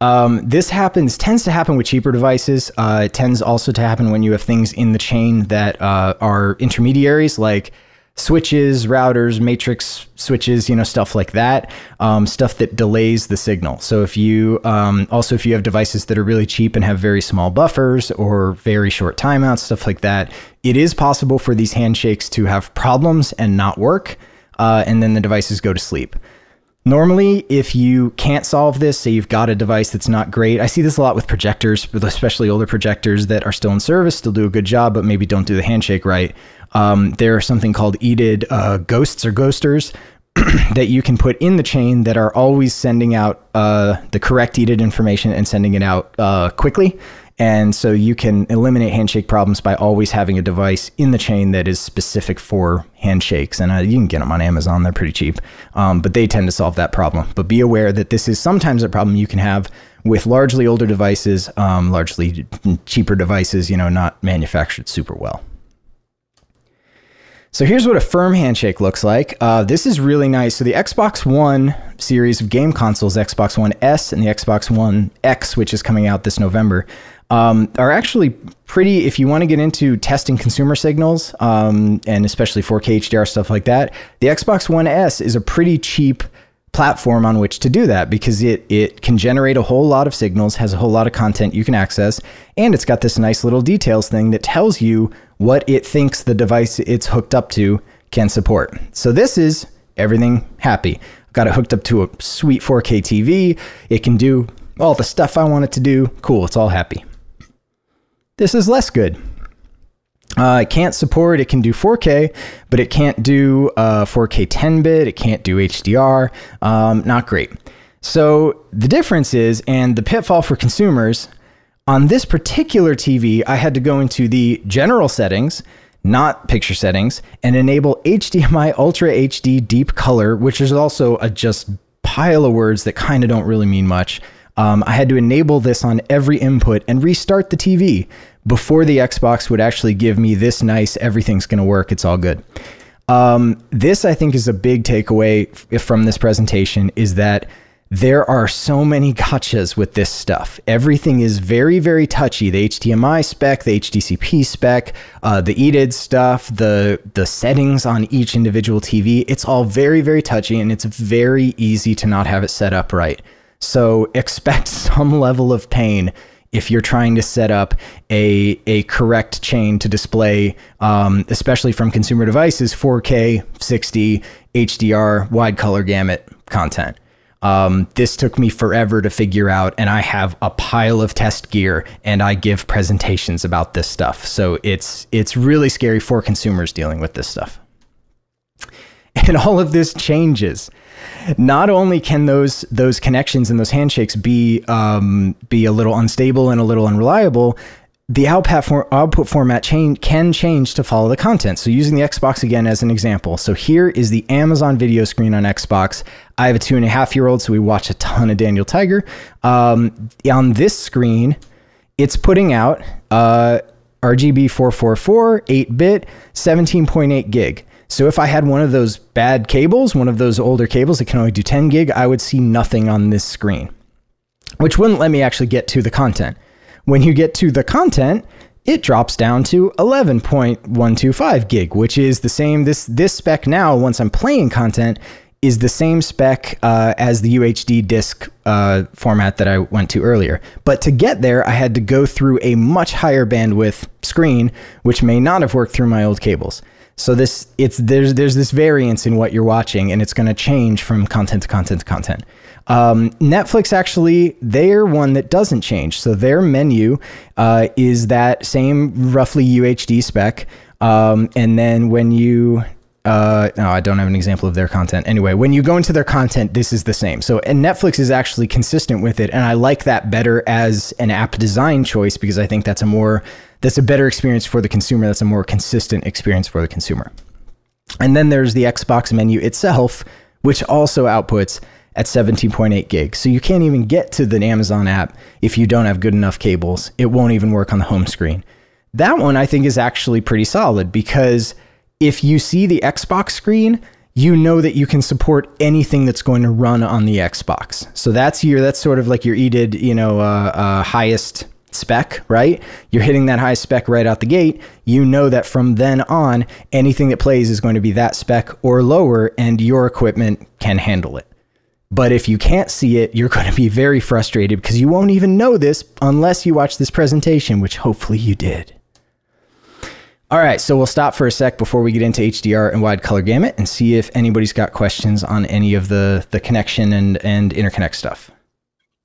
Um, this happens tends to happen with cheaper devices. Uh, it tends also to happen when you have things in the chain that uh, are intermediaries, like switches, routers, matrix switches, you know, stuff like that. Um, stuff that delays the signal. So if you um, also if you have devices that are really cheap and have very small buffers or very short timeouts, stuff like that, it is possible for these handshakes to have problems and not work, uh, and then the devices go to sleep. Normally, if you can't solve this, say you've got a device that's not great, I see this a lot with projectors, especially older projectors that are still in service, still do a good job, but maybe don't do the handshake right. Um, there's something called EDID uh, ghosts or ghosters that you can put in the chain that are always sending out uh, the correct EDID information and sending it out uh, quickly. And so you can eliminate handshake problems by always having a device in the chain that is specific for handshakes. And uh, you can get them on Amazon, they're pretty cheap, um, but they tend to solve that problem. But be aware that this is sometimes a problem you can have with largely older devices, um, largely cheaper devices, you know, not manufactured super well. So here's what a firm handshake looks like. Uh, this is really nice. So the Xbox One series of game consoles, Xbox One S and the Xbox One X, which is coming out this November, um, are actually pretty. If you want to get into testing consumer signals um, and especially 4K HDR stuff like that, the Xbox One S is a pretty cheap platform on which to do that because it it can generate a whole lot of signals, has a whole lot of content you can access, and it's got this nice little details thing that tells you what it thinks the device it's hooked up to can support. So this is everything happy. Got it hooked up to a sweet 4K TV. It can do all the stuff I want it to do. Cool, it's all happy. This is less good. Uh, it can't support, it can do 4K, but it can't do uh, 4K 10 bit, it can't do HDR. Um, not great. So the difference is, and the pitfall for consumers, on this particular TV, I had to go into the general settings, not picture settings, and enable HDMI Ultra HD Deep Color, which is also a just pile of words that kind of don't really mean much. Um, I had to enable this on every input and restart the TV before the Xbox would actually give me this nice, everything's going to work, it's all good. Um, this, I think, is a big takeaway from this presentation is that there are so many gotchas with this stuff. Everything is very, very touchy. The HDMI spec, the HDCP spec, uh, the EDID stuff, the the settings on each individual TV. It's all very, very touchy, and it's very easy to not have it set up right. So expect some level of pain if you're trying to set up a, a correct chain to display, um, especially from consumer devices, 4K, 60, HDR, wide color gamut content. Um, this took me forever to figure out, and I have a pile of test gear, and I give presentations about this stuff. So it's it's really scary for consumers dealing with this stuff. And all of this changes. Not only can those those connections and those handshakes be um, be a little unstable and a little unreliable, the output, output format change, can change to follow the content. So using the Xbox again as an example. So here is the Amazon video screen on Xbox. I have a two and a half year old, so we watch a ton of Daniel Tiger. Um, on this screen, it's putting out uh, RGB 444, 8 bit, 17.8 gig. So if I had one of those bad cables, one of those older cables that can only do 10 gig, I would see nothing on this screen, which wouldn't let me actually get to the content. When you get to the content, it drops down to 11.125 gig, which is the same. This this spec now, once I'm playing content, is the same spec uh, as the UHD disk uh, format that I went to earlier. But to get there, I had to go through a much higher bandwidth screen, which may not have worked through my old cables. So this it's there's there's this variance in what you're watching, and it's going to change from content to content to content. Um, Netflix actually they're one that doesn't change. So their menu uh, is that same roughly UHD spec, um, and then when you uh, no, I don't have an example of their content. Anyway, when you go into their content, this is the same. So, and Netflix is actually consistent with it, and I like that better as an app design choice because I think that's a more that's a better experience for the consumer. That's a more consistent experience for the consumer. And then there's the Xbox menu itself, which also outputs at 17.8 gigs. So you can't even get to the Amazon app if you don't have good enough cables. It won't even work on the home screen. That one I think is actually pretty solid because if you see the Xbox screen, you know that you can support anything that's going to run on the Xbox. So that's your that's sort of like your EDID, you know, uh, uh, highest spec, right? You're hitting that high spec right out the gate. You know that from then on, anything that plays is going to be that spec or lower, and your equipment can handle it. But if you can't see it, you're going to be very frustrated because you won't even know this unless you watch this presentation, which hopefully you did. All right, so we'll stop for a sec before we get into HDR and wide color gamut and see if anybody's got questions on any of the, the connection and, and interconnect stuff.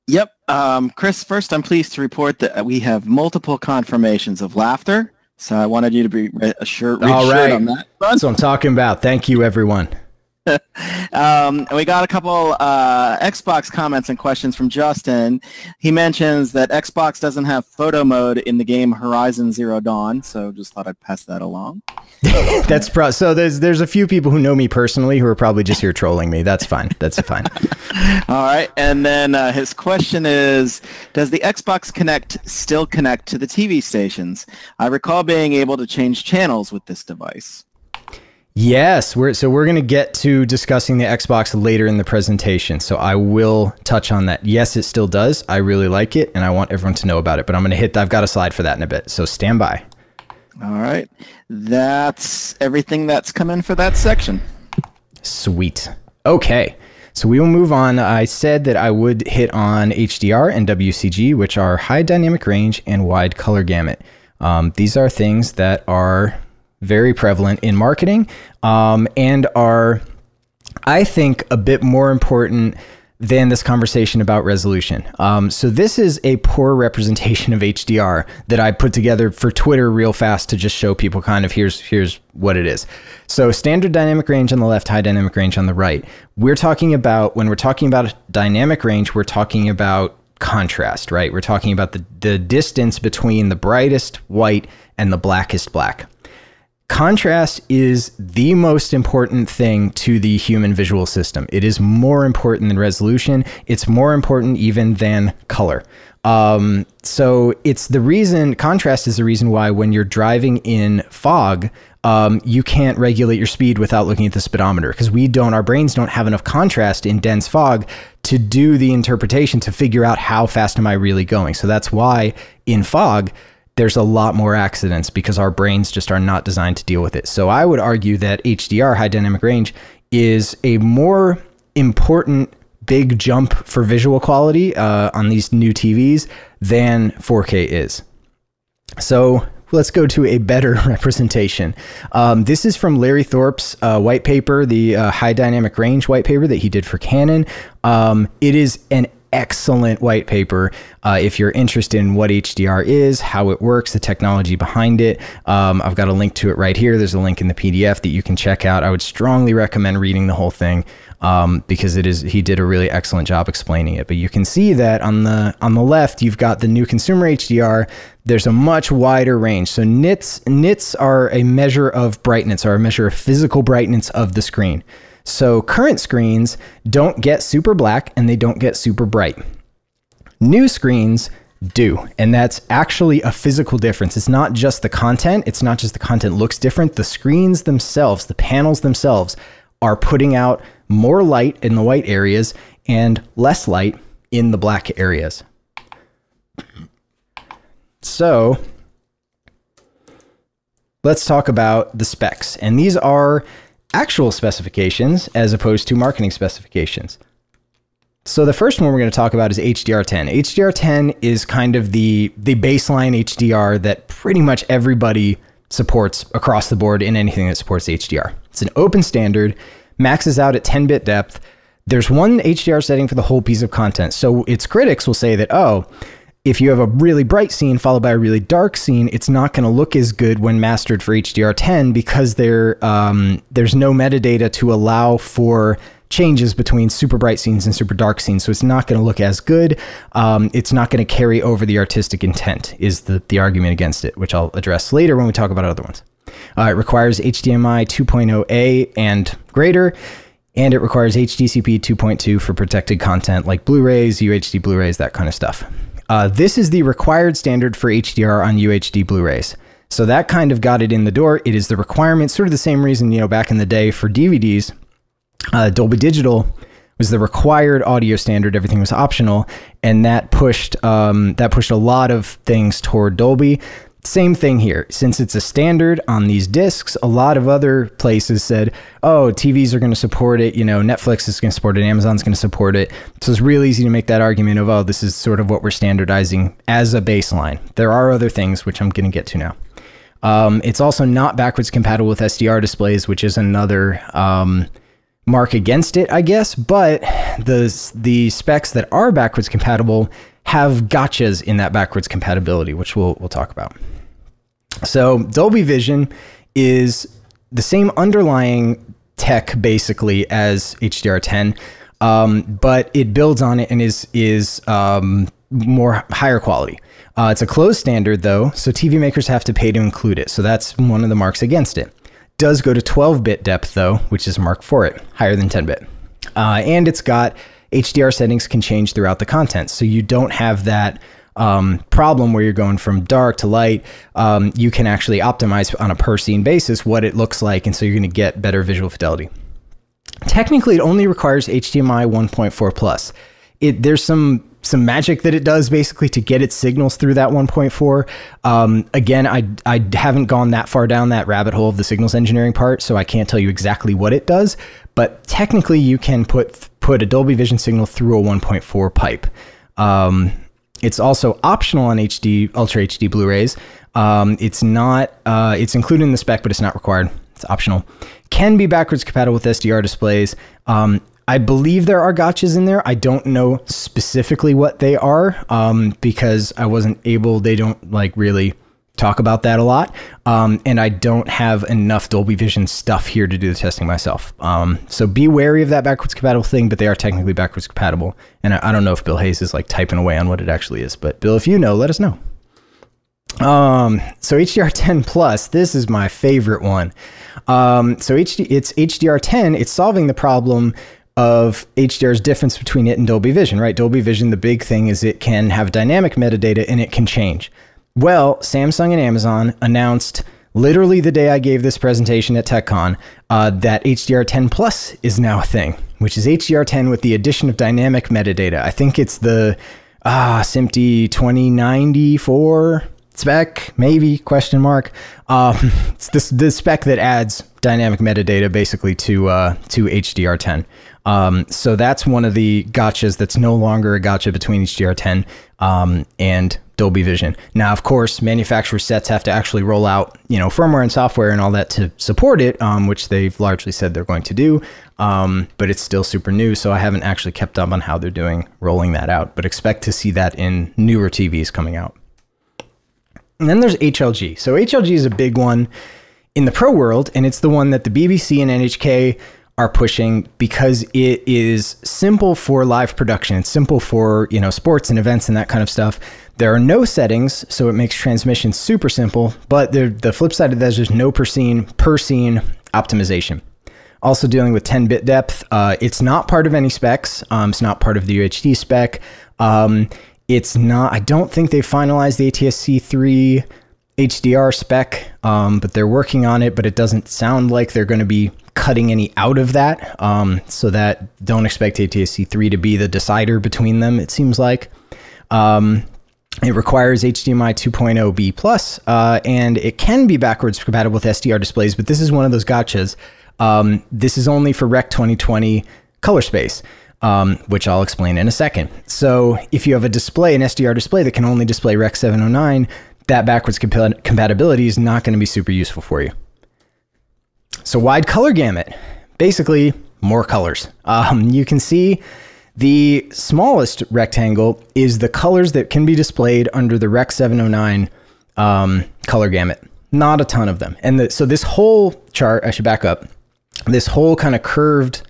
Yep. Um, Chris, first, I'm pleased to report that we have multiple confirmations of laughter. So I wanted you to be assured, All right. on that. That's what I'm talking about. Thank you, everyone. um, we got a couple uh, Xbox comments and questions from Justin. He mentions that Xbox doesn't have photo mode in the game Horizon Zero Dawn, so just thought I'd pass that along. That's pro- so. There's there's a few people who know me personally who are probably just here trolling me. That's fine. That's fine. All right, and then uh, his question is: Does the Xbox Kinect still connect to the TV stations? I recall being able to change channels with this device. Yes, we're so we're going to get to discussing the Xbox later in the presentation. So I will touch on that. Yes, it still does. I really like it and I want everyone to know about it, but I'm going to hit I've got a slide for that in a bit. So stand by. All right. That's everything that's come in for that section. Sweet. Okay. So we will move on. I said that I would hit on HDR and WCG, which are high dynamic range and wide color gamut. Um, these are things that are very prevalent in marketing um, and are, I think, a bit more important than this conversation about resolution. Um, so this is a poor representation of HDR that I put together for Twitter real fast to just show people kind of here's here's what it is. So standard dynamic range on the left, high dynamic range on the right. We're talking about when we're talking about dynamic range, we're talking about contrast, right? We're talking about the the distance between the brightest white and the blackest black contrast is the most important thing to the human visual system. It is more important than resolution. It's more important even than color. Um, so it's the reason contrast is the reason why when you're driving in fog, um, you can't regulate your speed without looking at the speedometer because we don't, our brains don't have enough contrast in dense fog to do the interpretation to figure out how fast am I really going. So that's why in fog, there's a lot more accidents because our brains just are not designed to deal with it. So I would argue that HDR, high dynamic range, is a more important big jump for visual quality uh, on these new TVs than 4K is. So let's go to a better representation. Um, this is from Larry Thorpe's uh, white paper, the uh, high dynamic range white paper that he did for Canon. Um, it is an excellent white paper uh, if you're interested in what HDR is, how it works, the technology behind it. Um, I've got a link to it right here. There's a link in the PDF that you can check out. I would strongly recommend reading the whole thing um, because it is he did a really excellent job explaining it. But you can see that on the on the left, you've got the new consumer HDR. There's a much wider range. So nits nits are a measure of brightness, are a measure of physical brightness of the screen. So current screens don't get super black and they don't get super bright. New screens do. And that's actually a physical difference. It's not just the content, it's not just the content looks different. The screens themselves, the panels themselves, are putting out more light in the white areas and less light in the black areas. So let's talk about the specs. And these are actual specifications as opposed to marketing specifications. So the first one we're going to talk about is HDR10. HDR10 is kind of the the baseline HDR that pretty much everybody supports across the board in anything that supports HDR. It's an open standard, maxes out at 10-bit depth. There's one HDR setting for the whole piece of content. So its critics will say that, oh, if you have a really bright scene followed by a really dark scene, it's not going to look as good when mastered for HDR10 because there um, there's no metadata to allow for changes between super bright scenes and super dark scenes. So it's not going to look as good. Um, it's not going to carry over the artistic intent. Is the the argument against it, which I'll address later when we talk about other ones. Uh, it requires HDMI 2.0A and greater. And it requires HDCP 2.2 for protected content like Blu-rays, UHD Blu-rays, that kind of stuff. Uh, this is the required standard for HDR on UHD Blu-rays. So that kind of got it in the door. It is the requirement, sort of the same reason, you know, back in the day for DVDs, uh, Dolby Digital was the required audio standard. Everything was optional, and that pushed um, that pushed a lot of things toward Dolby. Same thing here. Since it's a standard on these discs, a lot of other places said, oh, TVs are going to support it. You know, Netflix is going to support it. Amazon's going to support it. So it's real easy to make that argument of, oh, this is sort of what we're standardizing as a baseline. There are other things, which I'm going to get to now. Um, it's also not backwards compatible with SDR displays, which is another um, mark against it, I guess. But the, the specs that are backwards compatible have gotchas in that backwards compatibility, which we'll, we'll talk about. So Dolby Vision is the same underlying tech basically as HDR10, um, but it builds on it and is is um, more higher quality. Uh, it's a closed standard though, so TV makers have to pay to include it. So that's one of the marks against it. Does go to 12-bit depth though, which is mark for it, higher than 10-bit. Uh, and it's got HDR settings can change throughout the content, so you don't have that um, problem where you're going from dark to light, um, you can actually optimize on a per scene basis what it looks like, and so you're going to get better visual fidelity. Technically, it only requires HDMI 1.4 plus. It there's some some magic that it does basically to get its signals through that 1.4. Um, again, I I haven't gone that far down that rabbit hole of the signals engineering part, so I can't tell you exactly what it does. But technically, you can put put a Dolby Vision signal through a 1.4 pipe. Um, it's also optional on HD Ultra HD Blu-rays. Um, it's not. Uh, it's included in the spec, but it's not required. It's optional. Can be backwards compatible with SDR displays. Um, I believe there are gotchas in there. I don't know specifically what they are um, because I wasn't able. They don't like really talk about that a lot. Um, and I don't have enough Dolby Vision stuff here to do the testing myself. Um, so be wary of that backwards compatible thing, but they are technically backwards compatible. And I, I, don't know if Bill Hayes is like typing away on what it actually is, but Bill, if you know, let us know. Um, so HDR10 Plus, this is my favorite one. Um, so HD, it's HDR10. It's solving the problem of HDR's difference between it and Dolby Vision, right? Dolby Vision, the big thing is it can have dynamic metadata and it can change. Well, Samsung and Amazon announced literally the day I gave this presentation at TechCon uh, that HDR10 Plus is now a thing, which is HDR10 with the addition of dynamic metadata. I think it's the ah SMPTE 2094 spec maybe question mark um, it's this the spec that adds dynamic metadata basically to uh, to HDR10 um, so that's one of the gotchas that's no longer a gotcha between HDR10 um, and Dolby Vision. Now, of course, manufacturer sets have to actually roll out, you know, firmware and software and all that to support it, um, which they've largely said they're going to do. Um, but it's still super new, so I haven't actually kept up on how they're doing rolling that out. But expect to see that in newer TVs coming out. And then there's HLG. So HLG is a big one in the pro world, and it's the one that the BBC and NHK are pushing because it is simple for live production. It's simple for, you know, sports and events and that kind of stuff. There are no settings, so it makes transmission super simple, but the, the flip side of that is there's no per scene, per scene optimization. Also dealing with 10 bit depth. Uh, it's not part of any specs. Um, it's not part of the UHD spec. Um, it's not, I don't think they finalized the ATSC 3 HDR spec, um, but they're working on it, but it doesn't sound like they're going to be cutting any out of that. Um, so that don't expect ATSC 3 to be the decider between them, it seems like. Um, it requires HDMI 2.0 B plus, uh, and it can be backwards compatible with SDR displays, but this is one of those gotchas. Um, this is only for Rec 2020 color space. Um, which I'll explain in a second. So, if you have a display, an SDR display that can only display Rec 709, that backwards compa- compatibility is not going to be super useful for you. So, wide color gamut, basically more colors. Um, you can see the smallest rectangle is the colors that can be displayed under the Rec 709 um, color gamut. Not a ton of them. And the, so this whole chart, I should back up, this whole kind of curved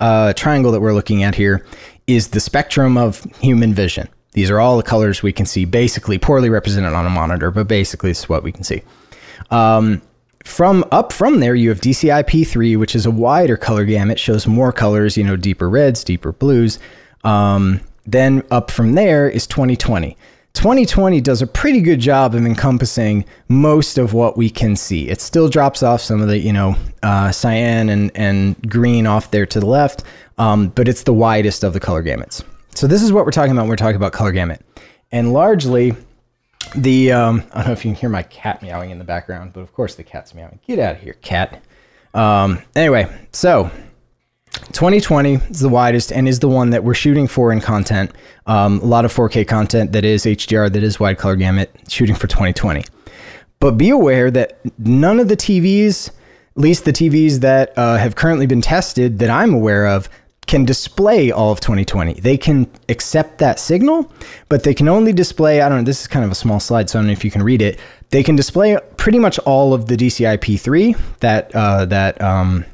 uh, triangle that we're looking at here is the spectrum of human vision. These are all the colors we can see, basically poorly represented on a monitor, but basically is what we can see. Um, from up from there, you have DCI P3, which is a wider color gamut, shows more colors, you know, deeper reds, deeper blues. Um, then up from there is 2020. 2020 does a pretty good job of encompassing most of what we can see. It still drops off some of the, you know, uh, cyan and, and green off there to the left, um, but it's the widest of the color gamuts. So this is what we're talking about when we're talking about color gamut. And largely, the um, I don't know if you can hear my cat meowing in the background, but of course the cat's meowing. Get out of here, cat. Um, anyway, so 2020 is the widest and is the one that we're shooting for in content. Um, a lot of 4K content that is HDR, that is wide color gamut, shooting for 2020. But be aware that none of the TVs, at least the TVs that uh, have currently been tested that I'm aware of, can display all of 2020. They can accept that signal, but they can only display, I don't know, this is kind of a small slide, so I don't know if you can read it. They can display pretty much all of the DCI P3, that, uh, that um,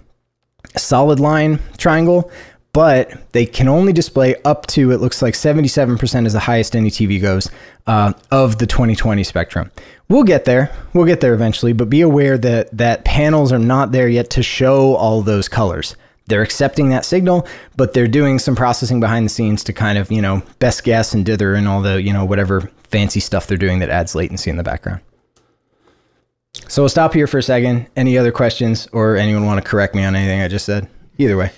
solid line triangle, but they can only display up to, it looks like 77% is the highest any TV goes uh, of the 2020 spectrum. We'll get there. We'll get there eventually, but be aware that, that panels are not there yet to show all those colors they're accepting that signal, but they're doing some processing behind the scenes to kind of, you know, best guess and dither and all the, you know, whatever fancy stuff they're doing that adds latency in the background. So we'll stop here for a second. Any other questions or anyone want to correct me on anything I just said? Either way.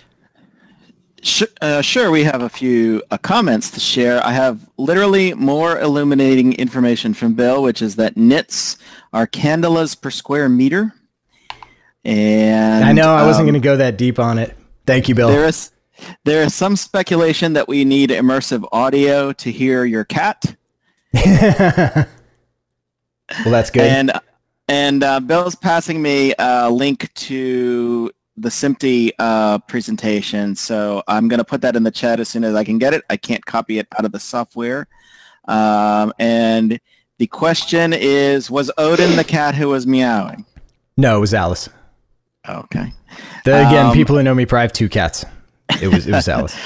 Sure, uh, sure, we have a few uh, comments to share. I have literally more illuminating information from Bill, which is that nits are candelas per square meter. And I know I wasn't um, going to go that deep on it. Thank you, Bill. There is there is some speculation that we need immersive audio to hear your cat. well, that's good. And and uh, Bill's passing me a link to the SMPTE uh, presentation, so I'm going to put that in the chat as soon as I can get it. I can't copy it out of the software. Um, and the question is, was Odin the cat who was meowing? No, it was Alice. Okay. The, again, um, people who know me probably have two cats. It was it was Alice.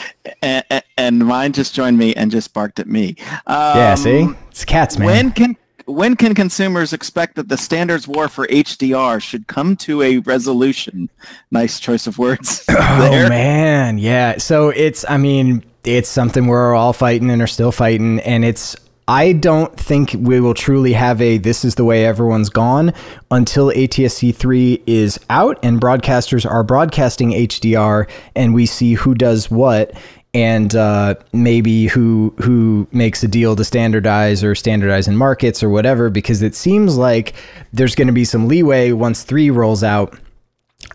and, and, mine just joined me and just barked at me. Um, yeah, see, it's cats, man. When can when can consumers expect that the standards war for HDR should come to a resolution? Nice choice of words. oh man, yeah. So it's I mean it's something we're all fighting and are still fighting, and it's I don't think we will truly have a this is the way everyone's gone until ATSC 3 is out and broadcasters are broadcasting HDR and we see who does what and uh, maybe who who makes a deal to standardize or standardize in markets or whatever because it seems like there's going to be some leeway once 3 rolls out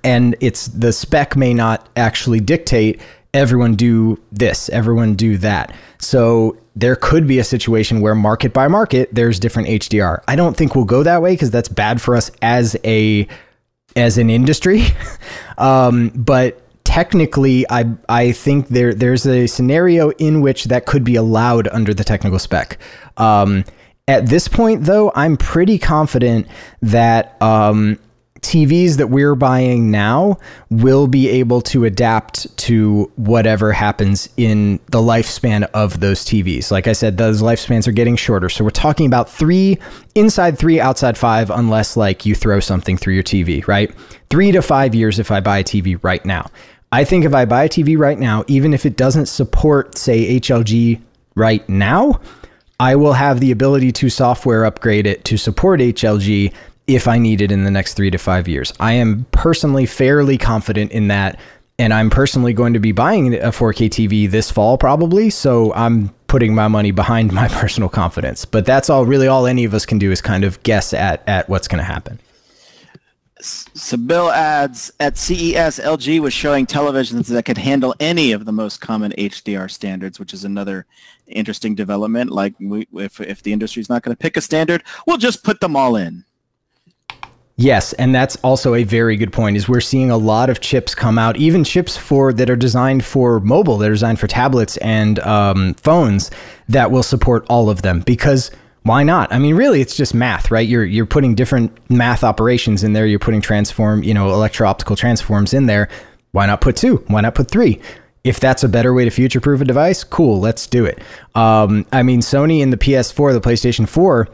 and it's the spec may not actually dictate everyone do this, everyone do that. So there could be a situation where market by market there's different HDR. I don't think we'll go that way because that's bad for us as a as an industry. um, but technically, I I think there there's a scenario in which that could be allowed under the technical spec. Um, at this point, though, I'm pretty confident that um, TVs that we're buying now will be able to adapt to whatever happens in the lifespan of those TVs. Like I said, those lifespans are getting shorter. So we're talking about three inside three, outside five, unless like you throw something through your TV, right? Three to five years if I buy a TV right now. I think if I buy a TV right now, even if it doesn't support, say, HLG right now, I will have the ability to software upgrade it to support HLG if I need it in the next three to five years. I am personally fairly confident in that. And I'm personally going to be buying a 4K TV this fall, probably. So I'm putting my money behind my personal confidence. But that's all really all any of us can do is kind of guess at, at what's going to happen. So Bill adds, at CES, LG was showing televisions that could handle any of the most common HDR standards, which is another interesting development. Like we, if, if the industry's not going to pick a standard, we'll just put them all in. Yes, and that's also a very good point. Is we're seeing a lot of chips come out, even chips for that are designed for mobile, that are designed for tablets and um, phones that will support all of them. Because why not? I mean, really, it's just math, right? You're you're putting different math operations in there. You're putting transform, you know, electro-optical transforms in there. Why not put two? Why not put three? If that's a better way to future-proof a device, cool, let's do it. Um, I mean, Sony in the PS4, the PlayStation 4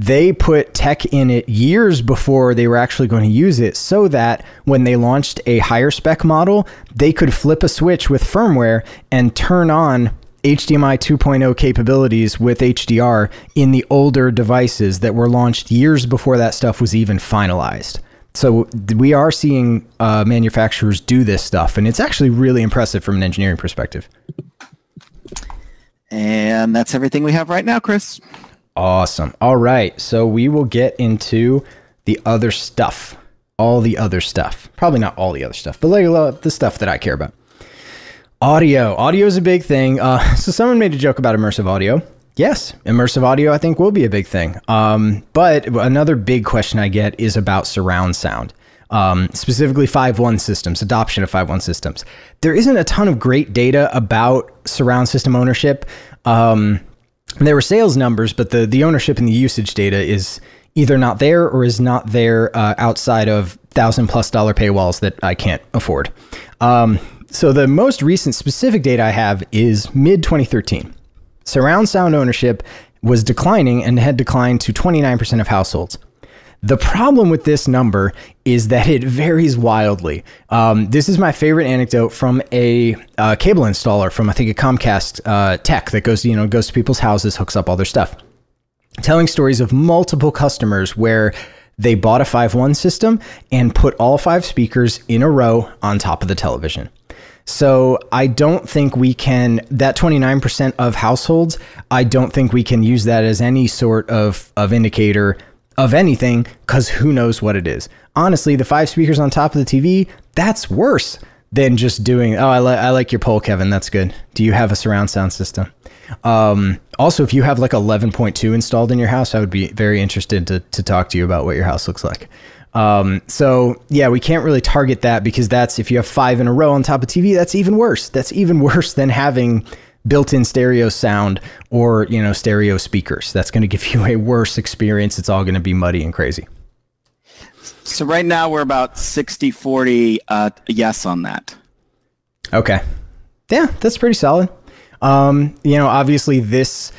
they put tech in it years before they were actually going to use it so that when they launched a higher spec model, they could flip a switch with firmware and turn on HDMI 2.0 capabilities with HDR in the older devices that were launched years before that stuff was even finalized. So we are seeing uh, manufacturers do this stuff, and it's actually really impressive from an engineering perspective. And that's everything we have right now, Chris. Awesome. All right. So we will get into the other stuff. All the other stuff. Probably not all the other stuff, but like the stuff that I care about. Audio. Audio is a big thing. Uh, so someone made a joke about immersive audio. Yes, immersive audio I think will be a big thing. Um, but another big question I get is about surround sound. Um, specifically 5.1 systems, adoption of 5.1 systems. There isn't a ton of great data about surround system ownership. Um, there were sales numbers, but the the ownership and the usage data is either not there or is not there uh, outside of thousand plus dollar paywalls that I can't afford. Um, so the most recent specific data I have is mid 2013. Surround sound ownership was declining and had declined to 29% of households. The problem with this number is that it varies wildly. Um, this is my favorite anecdote from a uh, cable installer from I think a Comcast uh, tech that goes you know goes to people's houses, hooks up all their stuff, telling stories of multiple customers where they bought a 5.1 system and put all five speakers in a row on top of the television. So I don't think we can that 29% of households, I don't think we can use that as any sort of of indicator of anything because who knows what it is. Honestly, the five speakers on top of the TV, that's worse than just doing, oh, I, li- I like your poll, Kevin. That's good. Do you have a surround sound system? Um, also, if you have like 11.2 installed in your house, I would be very interested to, to talk to you about what your house looks like. Um, so yeah, we can't really target that because that's if you have five in a row on top of TV, that's even worse. That's even worse than having built-in stereo sound or you know stereo speakers. That's going to give you a worse experience. It's all going to be muddy and crazy. So right now we're about 60 40 uh, yes on that. Okay. Yeah that's pretty solid. Um, you know obviously this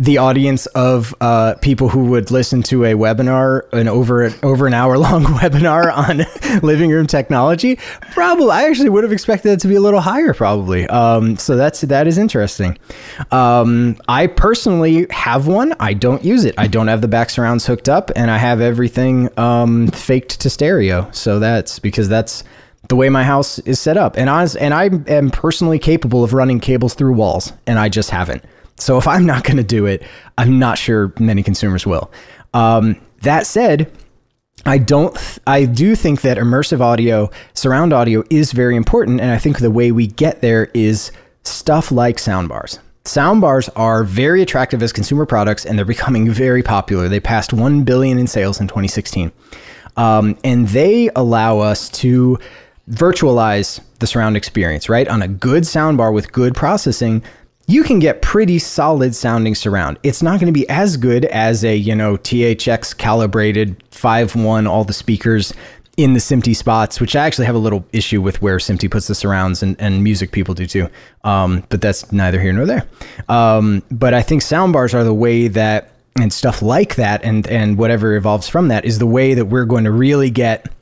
the audience of uh, people who would listen to a webinar, an over over an hour long webinar on living room technology, probably I actually would have expected it to be a little higher, probably. Um, so that's that is interesting. Um, I personally have one. I don't use it. I don't have the back surrounds hooked up, and I have everything um, faked to stereo. So that's because that's the way my house is set up. And I and I am personally capable of running cables through walls, and I just haven't. So if I'm not going to do it, I'm not sure many consumers will. Um, that said, I don't. I do think that immersive audio, surround audio, is very important, and I think the way we get there is stuff like soundbars. Soundbars are very attractive as consumer products, and they're becoming very popular. They passed one billion in sales in 2016, um, and they allow us to virtualize the surround experience. Right on a good soundbar with good processing, you can get pretty solid sounding surround. It's not going to be as good as a, you know, THX calibrated 5.1, all the speakers in the SMPTE spots, which I actually have a little issue with where SMPTE puts the surrounds and, and music people do too. Um, but that's neither here nor there. Um, but I think soundbars are the way that, and stuff like that, and, and whatever evolves from that, is the way that we're going to really get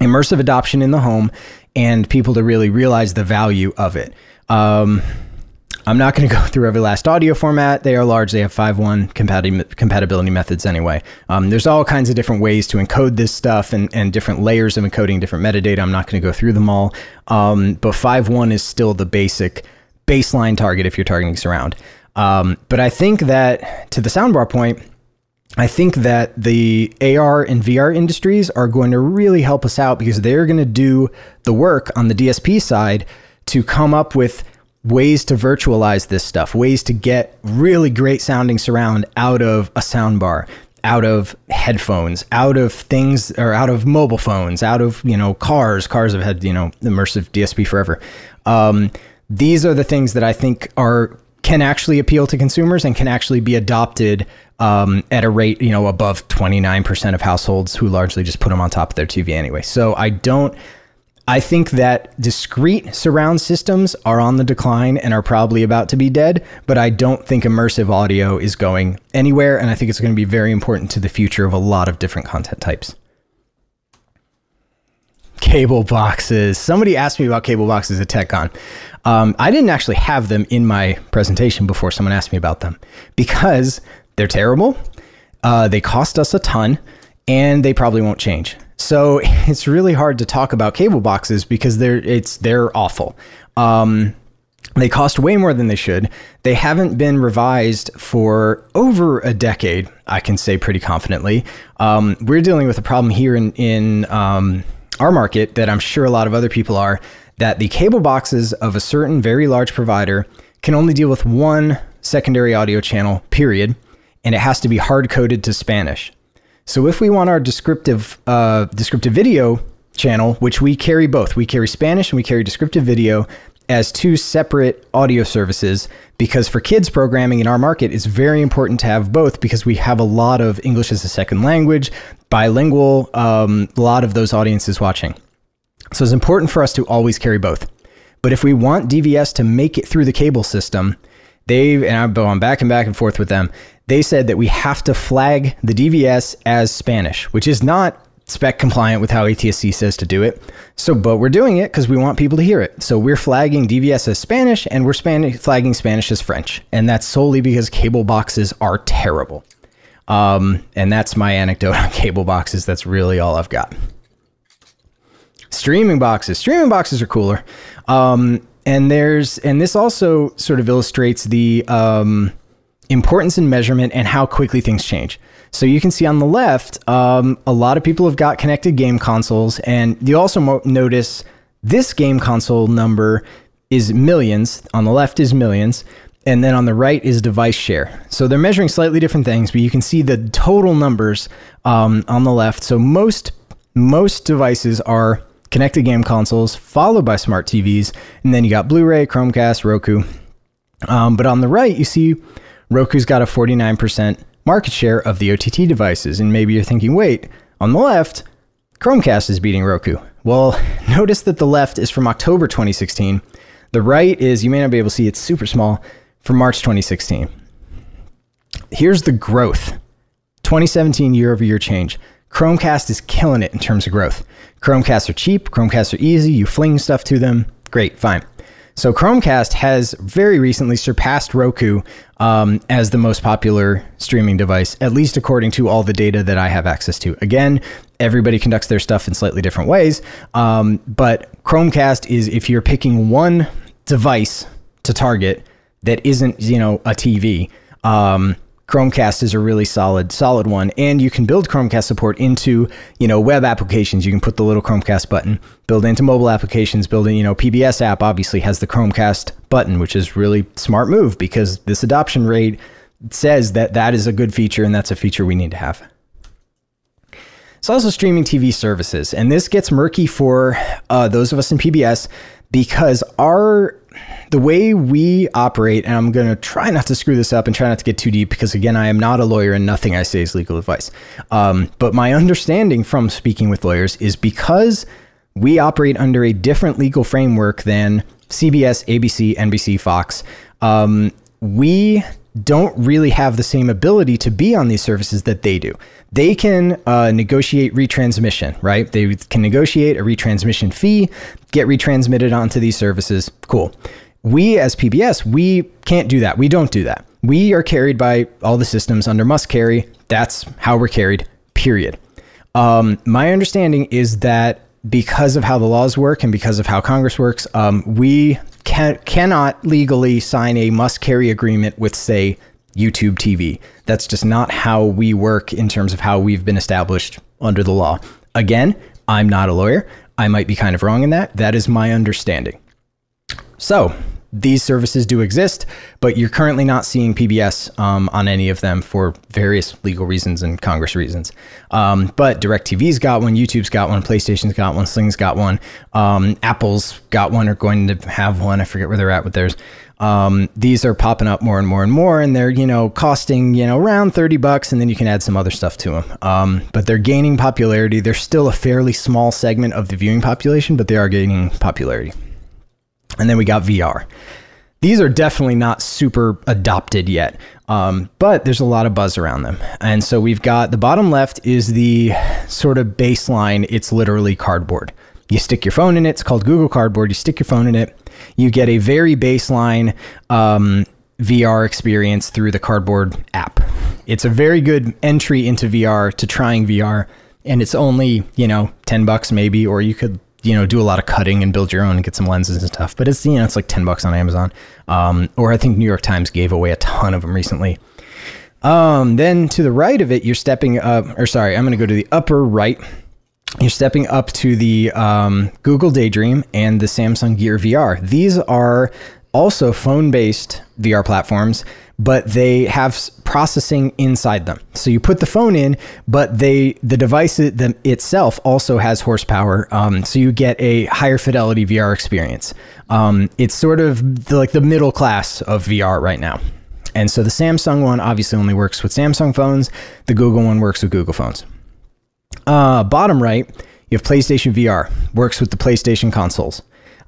immersive adoption in the home and people to really realize the value of it. Um, I'm not going to go through every last audio format. They are large. They have 5.1 compati- compatibility methods anyway. Um, there's all kinds of different ways to encode this stuff and, and different layers of encoding different metadata. I'm not going to go through them all. Um, but 5.1 is still the basic baseline target if you're targeting surround. Um, but I think that to the soundbar point, I think that the AR and VR industries are going to really help us out because they're going to do the work on the DSP side to come up with ways to virtualize this stuff, ways to get really great sounding surround out of a soundbar, out of headphones, out of things or out of mobile phones, out of, you know, cars. Cars have had, you know, immersive DSP forever. Um, these are the things that I think are can actually appeal to consumers and can actually be adopted um, at a rate, you know, above 29% of households who largely just put them on top of their TV anyway. So I don't I think that discrete surround systems are on the decline and are probably about to be dead, but I don't think immersive audio is going anywhere, and I think it's going to be very important to the future of a lot of different content types. Cable boxes. Somebody asked me about cable boxes at TechCon. Um, I didn't actually have them in my presentation before someone asked me about them because they're terrible. Uh, they cost us a ton, and they probably won't change. So it's really hard to talk about cable boxes because they're it's they're awful. Um, they cost way more than they should. They haven't been revised for over a decade. I can say pretty confidently. Um, we're dealing with a problem here in in um, our market that I'm sure a lot of other people are. That the cable boxes of a certain very large provider can only deal with one secondary audio channel. Period, and it has to be hard coded to Spanish. So if we want our descriptive uh, descriptive video channel, which we carry both, we carry Spanish and we carry descriptive video as two separate audio services because for kids programming in our market it's very important to have both because we have a lot of English as a second language, bilingual, um, a lot of those audiences watching. So it's important for us to always carry both. But if we want DVS to make it through the cable system, they and gone back and back and forth with them they said that we have to flag the DVS as Spanish, which is not spec compliant with how ATSC says to do it. So, but we're doing it because we want people to hear it. So we're flagging DVS as Spanish and we're Spanish, flagging Spanish as French. And that's solely because cable boxes are terrible. Um, and that's my anecdote on cable boxes. That's really all I've got. Streaming boxes. Streaming boxes are cooler. Um, and there's, and this also sort of illustrates the, um, importance in measurement and how quickly things change. So you can see on the left, um, a lot of people have got connected game consoles, and you also notice this game console number is millions. On the left is millions, and then on the right is device share. So they're measuring slightly different things, but you can see the total numbers um, on the left. So most most devices are connected game consoles, followed by smart TVs, and then you got Blu-ray, Chromecast, Roku. Um, but on the right, you see Roku's got a 49% market share of the OTT devices. And maybe you're thinking, wait, on the left, Chromecast is beating Roku. Well, notice that the left is from October 2016. The right is, you may not be able to see, it's super small, from March 2016. Here's the growth 2017 year over year change. Chromecast is killing it in terms of growth. Chromecasts are cheap, Chromecasts are easy, you fling stuff to them. Great, fine. So Chromecast has very recently surpassed Roku um, as the most popular streaming device, at least according to all the data that I have access to. Again, everybody conducts their stuff in slightly different ways, um, but Chromecast is if you're picking one device to target that isn't, you know, a TV. Um, Chromecast is a really solid, solid one, and you can build Chromecast support into you know web applications. You can put the little Chromecast button, build into mobile applications, building you know PBS app obviously has the Chromecast button, which is really smart move because this adoption rate says that that is a good feature and that's a feature we need to have. It's also streaming TV services, and this gets murky for uh, those of us in PBS because our the way we operate, and I'm going to try not to screw this up and try not to get too deep because, again, I am not a lawyer and nothing I say is legal advice. Um, but my understanding from speaking with lawyers is because we operate under a different legal framework than CBS, ABC, NBC, Fox, um, we don't really have the same ability to be on these services that they do. They can uh, negotiate retransmission, right? They can negotiate a retransmission fee, get retransmitted onto these services. Cool. We as PBS, we can't do that. We don't do that. We are carried by all the systems under must carry. That's how we're carried, period. Um, my understanding is that because of how the laws work and because of how Congress works, um, we can, cannot legally sign a must carry agreement with, say, YouTube TV. That's just not how we work in terms of how we've been established under the law. Again, I'm not a lawyer. I might be kind of wrong in that. That is my understanding. So, these services do exist, but you're currently not seeing PBS um, on any of them for various legal reasons and Congress reasons. Um, but DirecTV's got one, YouTube's got one, PlayStation's got one, Sling's got one, um, Apple's got one or going to have one. I forget where they're at with theirs. Um, these are popping up more and more and more, and they're you know costing you know around thirty bucks, and then you can add some other stuff to them. Um, but they're gaining popularity. They're still a fairly small segment of the viewing population, but they are gaining popularity. And then we got VR. These are definitely not super adopted yet, um, but there's a lot of buzz around them. And so we've got the bottom left is the sort of baseline. It's literally cardboard. You stick your phone in it. It's called Google Cardboard. You stick your phone in it. You get a very baseline um, VR experience through the Cardboard app. It's a very good entry into VR to trying VR, and it's only you know ten bucks maybe, or you could you know do a lot of cutting and build your own and get some lenses and stuff. But it's you know it's like ten bucks on Amazon, um, or I think New York Times gave away a ton of them recently. Um, then to the right of it, you're stepping up, or sorry, I'm going to go to the upper right. You're stepping up to the um, Google Daydream and the Samsung Gear VR. These are also phone based VR platforms, but they have processing inside them. So you put the phone in, but they the device it, itself also has horsepower. Um, so you get a higher fidelity VR experience. Um, it's sort of the, like the middle class of VR right now. And so the Samsung one obviously only works with Samsung phones. The Google one works with Google phones. Uh, bottom right, you have PlayStation VR. Works with the PlayStation consoles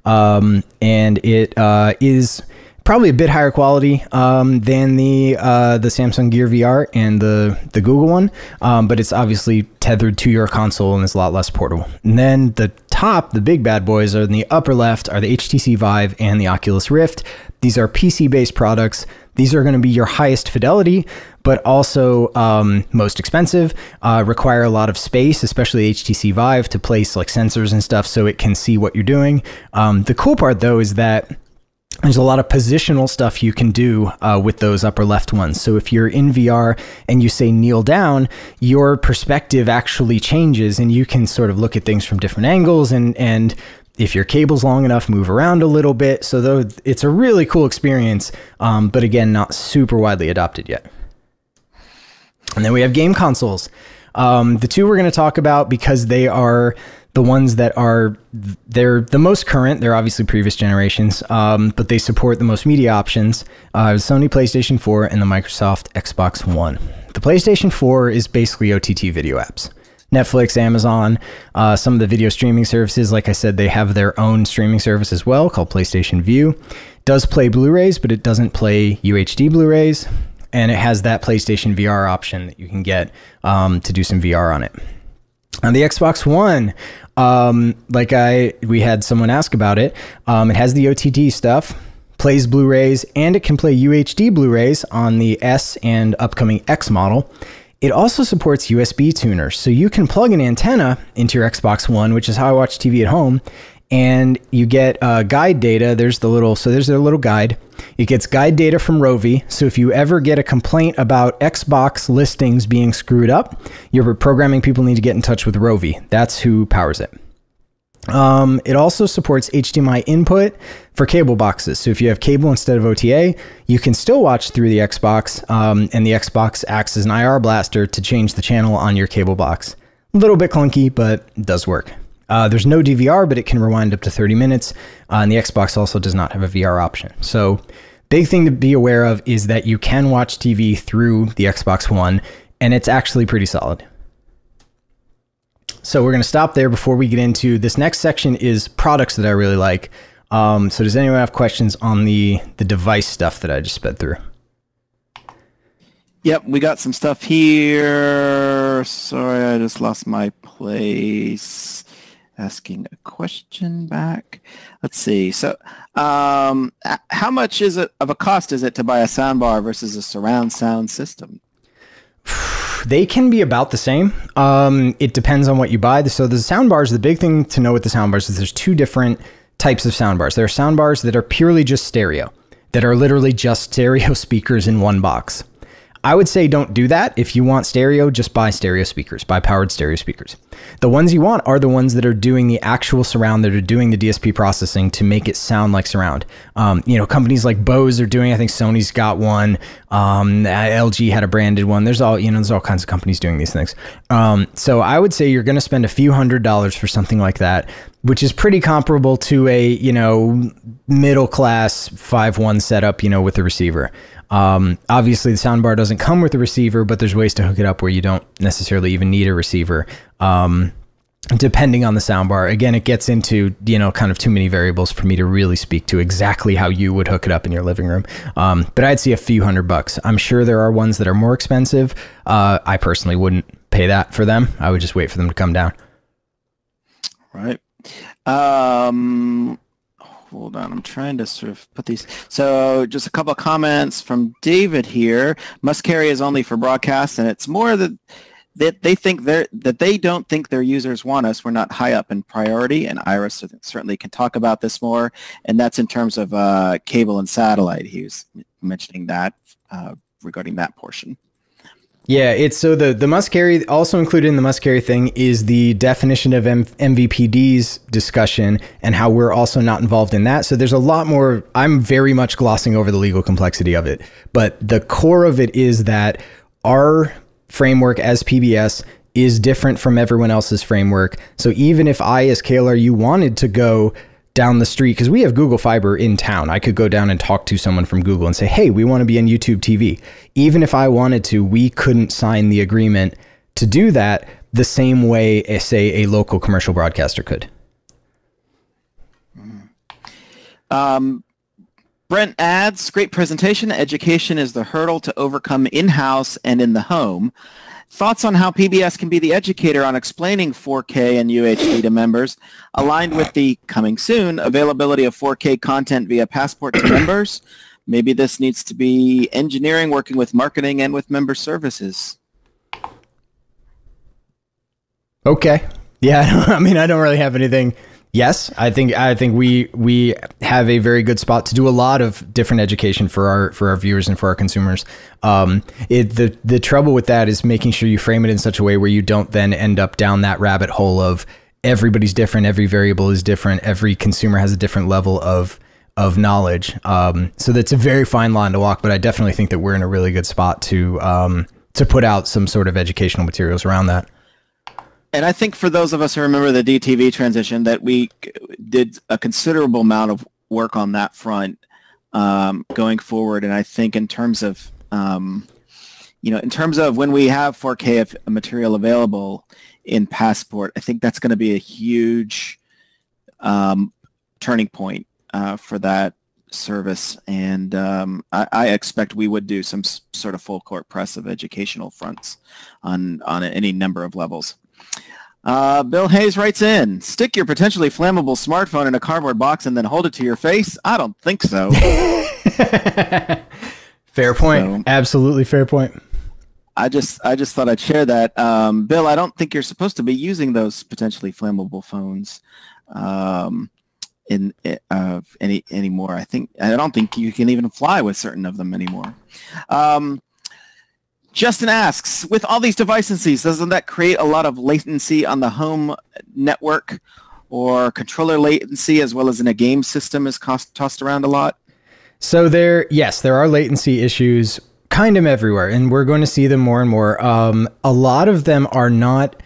um, and it uh, is probably a bit higher quality um, than the uh, the Samsung Gear VR and the the Google one, um, but it's obviously tethered to your console and is a lot less portable. And then the top, the big bad boys, are in the upper left are the HTC Vive and the Oculus Rift. These are PC based products. These are going to be your highest fidelity, but also um, most expensive, uh, require a lot of space, especially HTC Vive, to place like sensors and stuff so it can see what you're doing. Um, the cool part though is that there's a lot of positional stuff you can do uh, with those upper left ones. So if you're in VR and you say kneel down, your perspective actually changes, and you can sort of look at things from different angles and and if your cable's long enough, move around a little bit. So though it's a really cool experience, um, but again, not super widely adopted yet. And then we have game consoles. Um, the two we're going to talk about because they are the ones that are they're the most current. They're obviously previous generations, um, but they support the most media options. Uh, Sony PlayStation 4 and the Microsoft Xbox One. The PlayStation 4 is basically OTT video apps. Netflix, Amazon, uh, some of the video streaming services. Like I said, they have their own streaming service as well called PlayStation Vue. Does play Blu-rays, but it doesn't play UHD Blu-rays, and it has that PlayStation VR option that you can get um, to do some VR on it. On the Xbox One, um, like I we had someone ask about it. Um, it has the OTT stuff, plays Blu-rays, and it can play UHD Blu-rays on the S and upcoming X model. It also supports USB tuners, so you can plug an antenna into your Xbox One, which is how I watch TV at home, and you get uh, guide data. There's the little, so there's a little guide. It gets guide data from Rovi. So if you ever get a complaint about Xbox listings being screwed up, your programming people need to get in touch with Rovi. That's who powers it. Um, it also supports HDMI input for cable boxes. So if you have cable instead of OTA, you can still watch through the Xbox, um, and the Xbox acts as an IR blaster to change the channel on your cable box. A little bit clunky, but does work. Uh, there's no DVR, but it can rewind up to 30 minutes, uh, and the Xbox also does not have a VR option. So, big thing to be aware of is that you can watch TV through the Xbox One, and it's actually pretty solid. So we're going to stop there before we get into this next section is products that I really like. Um, so does anyone have questions on the the device stuff that I just sped through? Yep, we got some stuff here. Sorry, I just lost my place. Asking a question back. Let's see. So, um, how much is it of a cost is it to buy a soundbar versus a surround sound system? They can be about the same. Um, it depends on what you buy. So the sound bars, the big thing to know with the sound bars is there's two different types of sound bars. There are sound bars that are purely just stereo, that are literally just stereo speakers in one box. I would say don't do that. If you want stereo, just buy stereo speakers, buy powered stereo speakers. The ones you want are the ones that are doing the actual surround, that are doing the DSP processing to make it sound like surround. Um, you know, companies like Bose are doing. I think Sony's got one. Um, LG had a branded one. There's all you know. There's all kinds of companies doing these things. Um, so I would say you're going to spend a few hundred dollars for something like that, which is pretty comparable to a you know middle class five one setup. You know, with a receiver. Um, obviously, the soundbar doesn't come with a receiver, but there's ways to hook it up where you don't necessarily even need a receiver. Um, depending on the soundbar. Again it gets into you know kind of too many variables for me to really speak to exactly how you would hook it up in your living room. Um, but i'd see a few hundred bucks. I'm sure there are ones that are more expensive. Uh, i personally wouldn't pay that for them. I would just wait for them to come down. Right. Um, hold on. I'm trying to sort of put these. So just a couple of comments from David here. Must carry is only for broadcast, and it's more that that they think they that they don't think their users want us. We're not high up in priority, and Iris certainly can talk about this more. And that's in terms of uh, cable and satellite. He was mentioning that uh, regarding that portion. Yeah, it's so the the must carry also included in the must carry thing is the definition of M- MVPD's discussion and how we're also not involved in that. So there's a lot more. I'm very much glossing over the legal complexity of it, but the core of it is that our framework as PBS is different from everyone else's framework. So even if I, as KLRU, wanted to go down the street because we have Google Fiber in town. I could go down and talk to someone from Google and say, "Hey, we want to be on YouTube TV." Even if I wanted to, we couldn't sign the agreement to do that the same way as say a local commercial broadcaster could. Um, Brent adds, great presentation. Education is the hurdle to overcome in-house and in the home. Thoughts on how PBS can be the educator on explaining 4K and UHD to members, aligned with the coming soon availability of 4K content via Passport to members. Maybe this needs to be engineering working with marketing and with member services. Okay. Yeah, I mean, I don't really have anything Yes, I think I think we we have a very good spot to do a lot of different education for our for our viewers and for our consumers. Um, it, the the trouble with that is making sure you frame it in such a way where you don't then end up down that rabbit hole of everybody's different, every variable is different, every consumer has a different level of of knowledge. Um, so that's a very fine line to walk. But I definitely think that we're in a really good spot to um, to put out some sort of educational materials around that and I think for those of us who remember the DTV transition, that we did a considerable amount of work on that front um, going forward. And I think in terms of, um, you know, in terms of when we have 4K material available in Passport, I think that's going to be a huge um, turning point uh, for that service. And um, I, I, expect we would do some sort of full court press of educational fronts on, on any number of levels. Uh, Bill Hayes writes in, stick your potentially flammable smartphone in a cardboard box and then hold it to your face? I don't think so. fair point. So, Absolutely fair point. I just I just thought I'd share that. Um, Bill, I don't think you're supposed to be using those potentially flammable phones um, in uh, any anymore. I think I don't think you can even fly with certain of them anymore. Um, Justin asks, with all these devices, doesn't that create a lot of latency on the home network or controller latency as well as in a game system is cost, tossed around a lot? So there, yes, there are latency issues kind of everywhere, and we're going to see them more and more. Um, a lot of them are not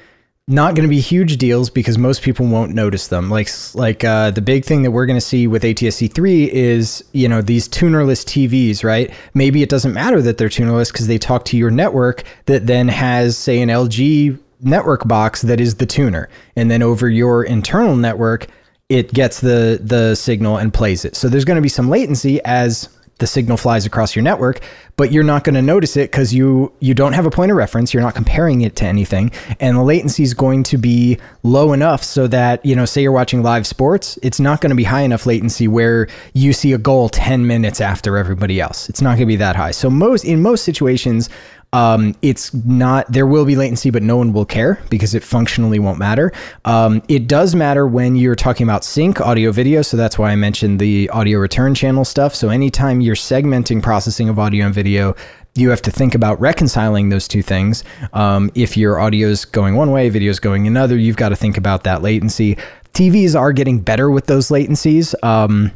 not going to be huge deals because most people won't notice them. Like like uh, the big thing that we're going to see with ATSC three is you know these tunerless TVs, right? Maybe it doesn't matter that they're tunerless because they talk to your network that then has say an LG network box that is the tuner, and then over your internal network it gets the the signal and plays it. So there's going to be some latency as the signal flies across your network, but you're not going to notice it because you you don't have a point of reference. You're not comparing it to anything, and the latency is going to be low enough so that you know, say you're watching live sports, it's not going to be high enough latency where you see a goal 10 minutes after everybody else. It's not going to be that high. So most in most situations, um, it's not, there will be latency, but no one will care because it functionally won't matter. Um, it does matter when you're talking about sync audio video. So that's why I mentioned the audio return channel stuff. So anytime you're segmenting processing of audio and video, you have to think about reconciling those two things. Um, if your audio is going one way, video is going another, you've got to think about that latency. TVs are getting better with those latencies. Um,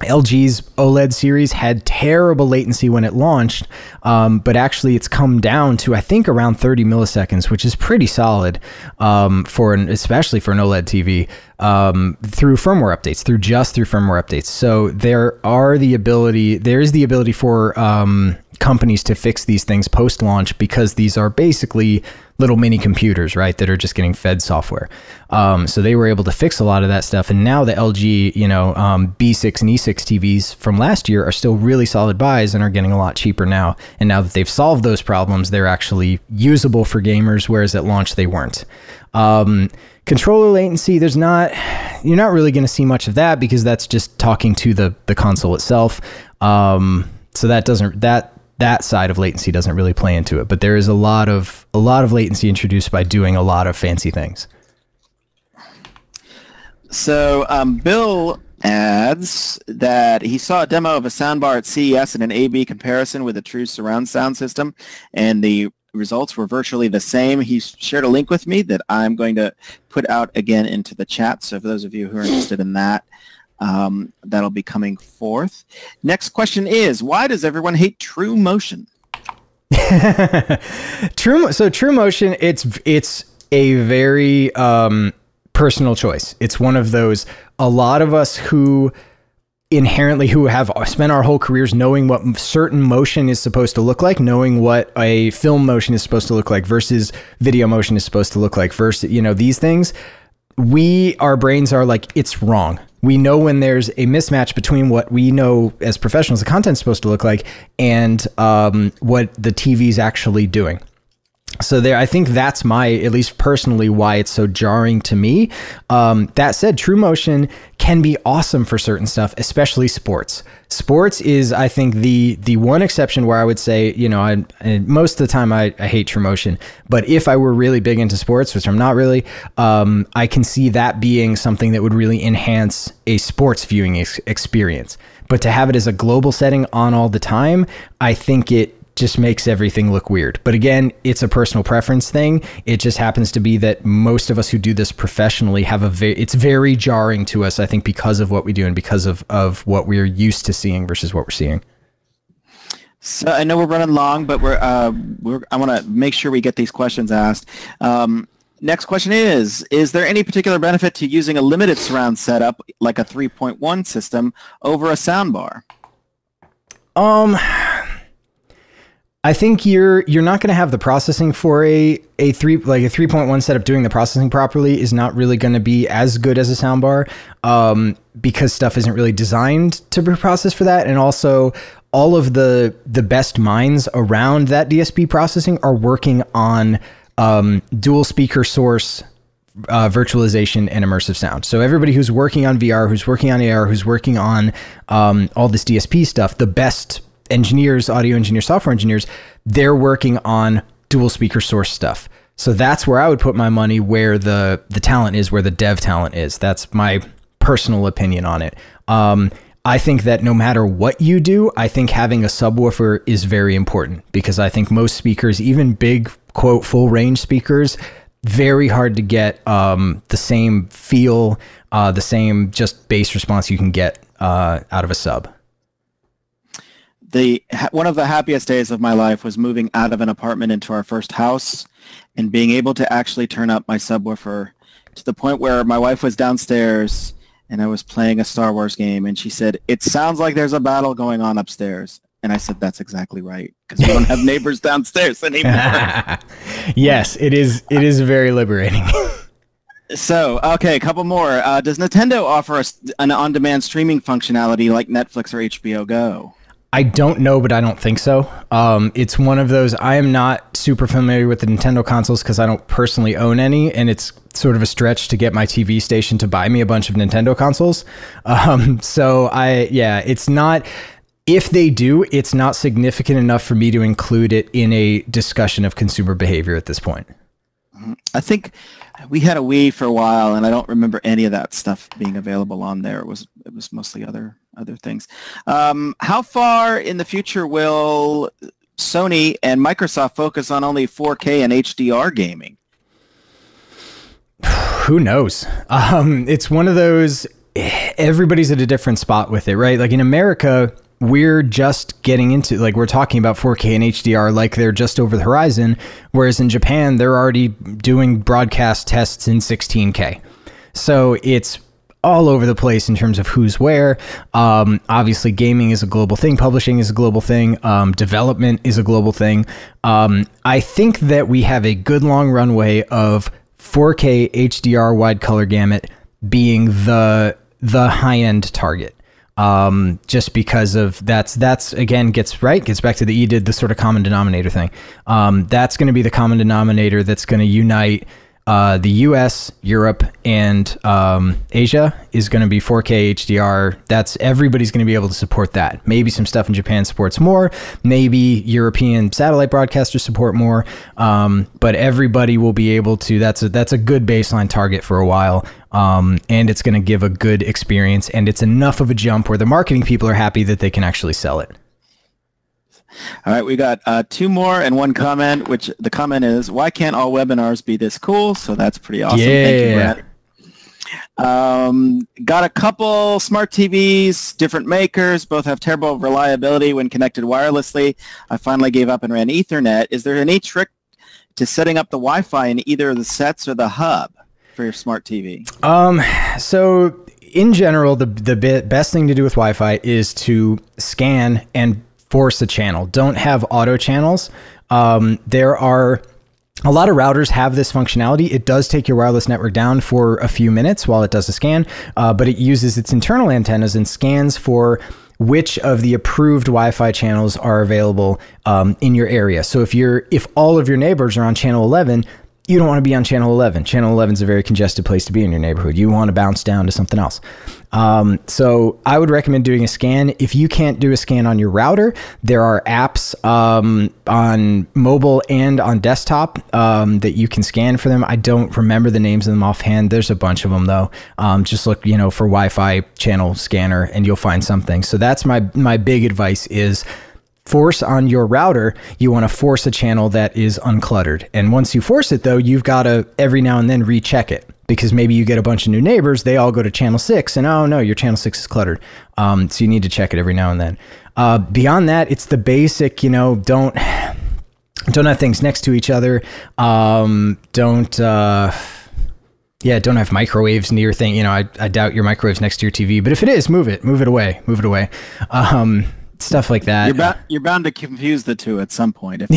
LG's OLED series had terrible latency when it launched, um, but actually it's come down to I think around 30 milliseconds, which is pretty solid um, for an especially for an OLED TV um, through firmware updates, through just through firmware updates. So there are the ability, there is the ability for um, companies to fix these things post launch because these are basically little mini computers, right, that are just getting fed software. Um, so they were able to fix a lot of that stuff. And now the LG, you know, um, B6 and E6 TVs from last year are still really solid buys and are getting a lot cheaper now. And now that they've solved those problems, they're actually usable for gamers, whereas at launch they weren't. Um, controller latency, there's not, you're not really going to see much of that because that's just talking to the the console itself. Um, so that doesn't that that side of latency doesn't really play into it, but there is a lot of a lot of latency introduced by doing a lot of fancy things. So um, Bill adds that he saw a demo of a soundbar at CES and an A/B comparison with a true surround sound system, and the results were virtually the same. He shared a link with me that I'm going to put out again into the chat. So for those of you who are interested in that, um, that'll be coming forth. Next question is, why does everyone hate True Motion? true so True Motion it's it's a very um, personal choice. It's one of those a lot of us who inherently who have spent our whole careers knowing what certain motion is supposed to look like, knowing what a film motion is supposed to look like versus video motion is supposed to look like versus you know these things we our brains are like it's wrong we know when there's a mismatch between what we know as professionals the content's supposed to look like and um, what the tv's actually doing so there i think that's my at least personally why it's so jarring to me. Um, that said true motion can be awesome for certain stuff especially sports. Sports is i think the the one exception where i would say you know I, most of the time I, I hate true motion. But if i were really big into sports which i'm not really um, i can see that being something that would really enhance a sports viewing ex- experience. But to have it as a global setting on all the time i think it just makes everything look weird. But again, it's a personal preference thing. It just happens to be that most of us who do this professionally have a very, it's very jarring to us, I think, because of what we do and because of, of what we're used to seeing versus what we're seeing. So I know we're running long, but we're, uh, we're I want to make sure we get these questions asked. Um, next question is, is there any particular benefit to using a limited surround setup like a 3.1 system over a soundbar? Um, I think you're you're not going to have the processing for a a three like a three point one setup doing the processing properly is not really going to be as good as a soundbar um, because stuff isn't really designed to be processed for that, and also all of the the best minds around that DSP processing are working on um, dual speaker source uh, virtualization and immersive sound. So everybody who's working on VR, who's working on AR, who's working on um, all this DSP stuff, the best engineers, audio engineers, software engineers, they're working on dual speaker source stuff. So that's where I would put my money where the the talent is, where the dev talent is. That's my personal opinion on it. Um, I think that no matter what you do, I think having a subwoofer is very important because I think most speakers, even big quote full range speakers, very hard to get um, the same feel, uh, the same just bass response you can get uh, out of a sub. The one of the happiest days of my life was moving out of an apartment into our first house and being able to actually turn up my subwoofer to the point where my wife was downstairs and I was playing a Star Wars game, and she said, "It sounds like there's a battle going on upstairs." And I said, "That's exactly right, because we don't have neighbors downstairs anymore." yes, it is. It is very liberating. so, okay, a couple more. Uh, does Nintendo offer a, an on-demand streaming functionality like Netflix or HBO Go? I don't know, but I don't think so. Um, it's one of those. I am not super familiar with the Nintendo consoles because I don't personally own any, and it's sort of a stretch to get my TV station to buy me a bunch of Nintendo consoles. Um, so I, yeah, it's not. If they do, it's not significant enough for me to include it in a discussion of consumer behavior at this point. Mm-hmm. I think we had a Wii for a while, and I don't remember any of that stuff being available on there. It was it was mostly other other things. Um, how far in the future will Sony and Microsoft focus on only 4K and HDR gaming? Who knows? Um, it's one of those. Everybody's at a different spot with it, right? Like in America, we're just getting into like we're talking about 4K and HDR like they're just over the horizon, whereas in Japan they're already doing broadcast tests in 16K. So it's all over the place in terms of who's where. Um, obviously, gaming is a global thing, publishing is a global thing, um, development is a global thing. Um, I think that we have a good long runway of 4K HDR wide color gamut being the the high end target um, just because of that's that's again gets right gets back to the you did the sort of common denominator thing. Um, that's going to be the common denominator that's going to unite uh, the U.S., Europe, and um, Asia is going to be 4K HDR. That's everybody's going to be able to support that. Maybe some stuff in Japan supports more. Maybe European satellite broadcasters support more. Um, but everybody will be able to. That's a that's a good baseline target for a while. Um, and it's going to give a good experience. And it's enough of a jump where the marketing people are happy that they can actually sell it. All right, we got uh, two more and one comment, which the comment is, why can't all webinars be this cool? So that's pretty awesome. Yeah. Thank you, Brad. Um, got a couple smart TVs, different makers, both have terrible reliability when connected wirelessly. I finally gave up and ran Ethernet. Is there any trick to setting up the Wi-Fi in either the sets or the hub for your smart TV? Um, so in general, the the best thing to do with Wi-Fi is to scan and force a channel. Don't have auto channels. Um, there are a lot of routers have this functionality. It does take your wireless network down for a few minutes while it does a scan, uh, but it uses its internal antennas and scans for which of the approved Wi-Fi channels are available um, in your area. So if you're if all of your neighbors are on channel 11, you don't want to be on channel 11. Channel 11 is a very congested place to be in your neighborhood. You want to bounce down to something else. Um, so I would recommend doing a scan. If you can't do a scan on your router, there are apps um, on mobile and on desktop um, that you can scan for them. I don't remember the names of them offhand. There's a bunch of them though. Um, just look, you know, for Wi-Fi channel scanner, and you'll find something. So that's my my big advice is force on your router, you want to force a channel that is uncluttered. And once you force it, though, you've got to every now and then recheck it because maybe you get a bunch of new neighbors, they all go to channel six, and oh no, your channel six is cluttered. Um, so you need to check it every now and then. Uh, beyond that, it's the basic, you know, don't don't have things next to each other. Um, don't. Uh, yeah, don't have microwaves near thing. You know, I, I doubt your microwaves next to your TV, but if it is, move it, move it away, move it away. Um, stuff like that. You're, ba- you're bound to confuse the two at some point.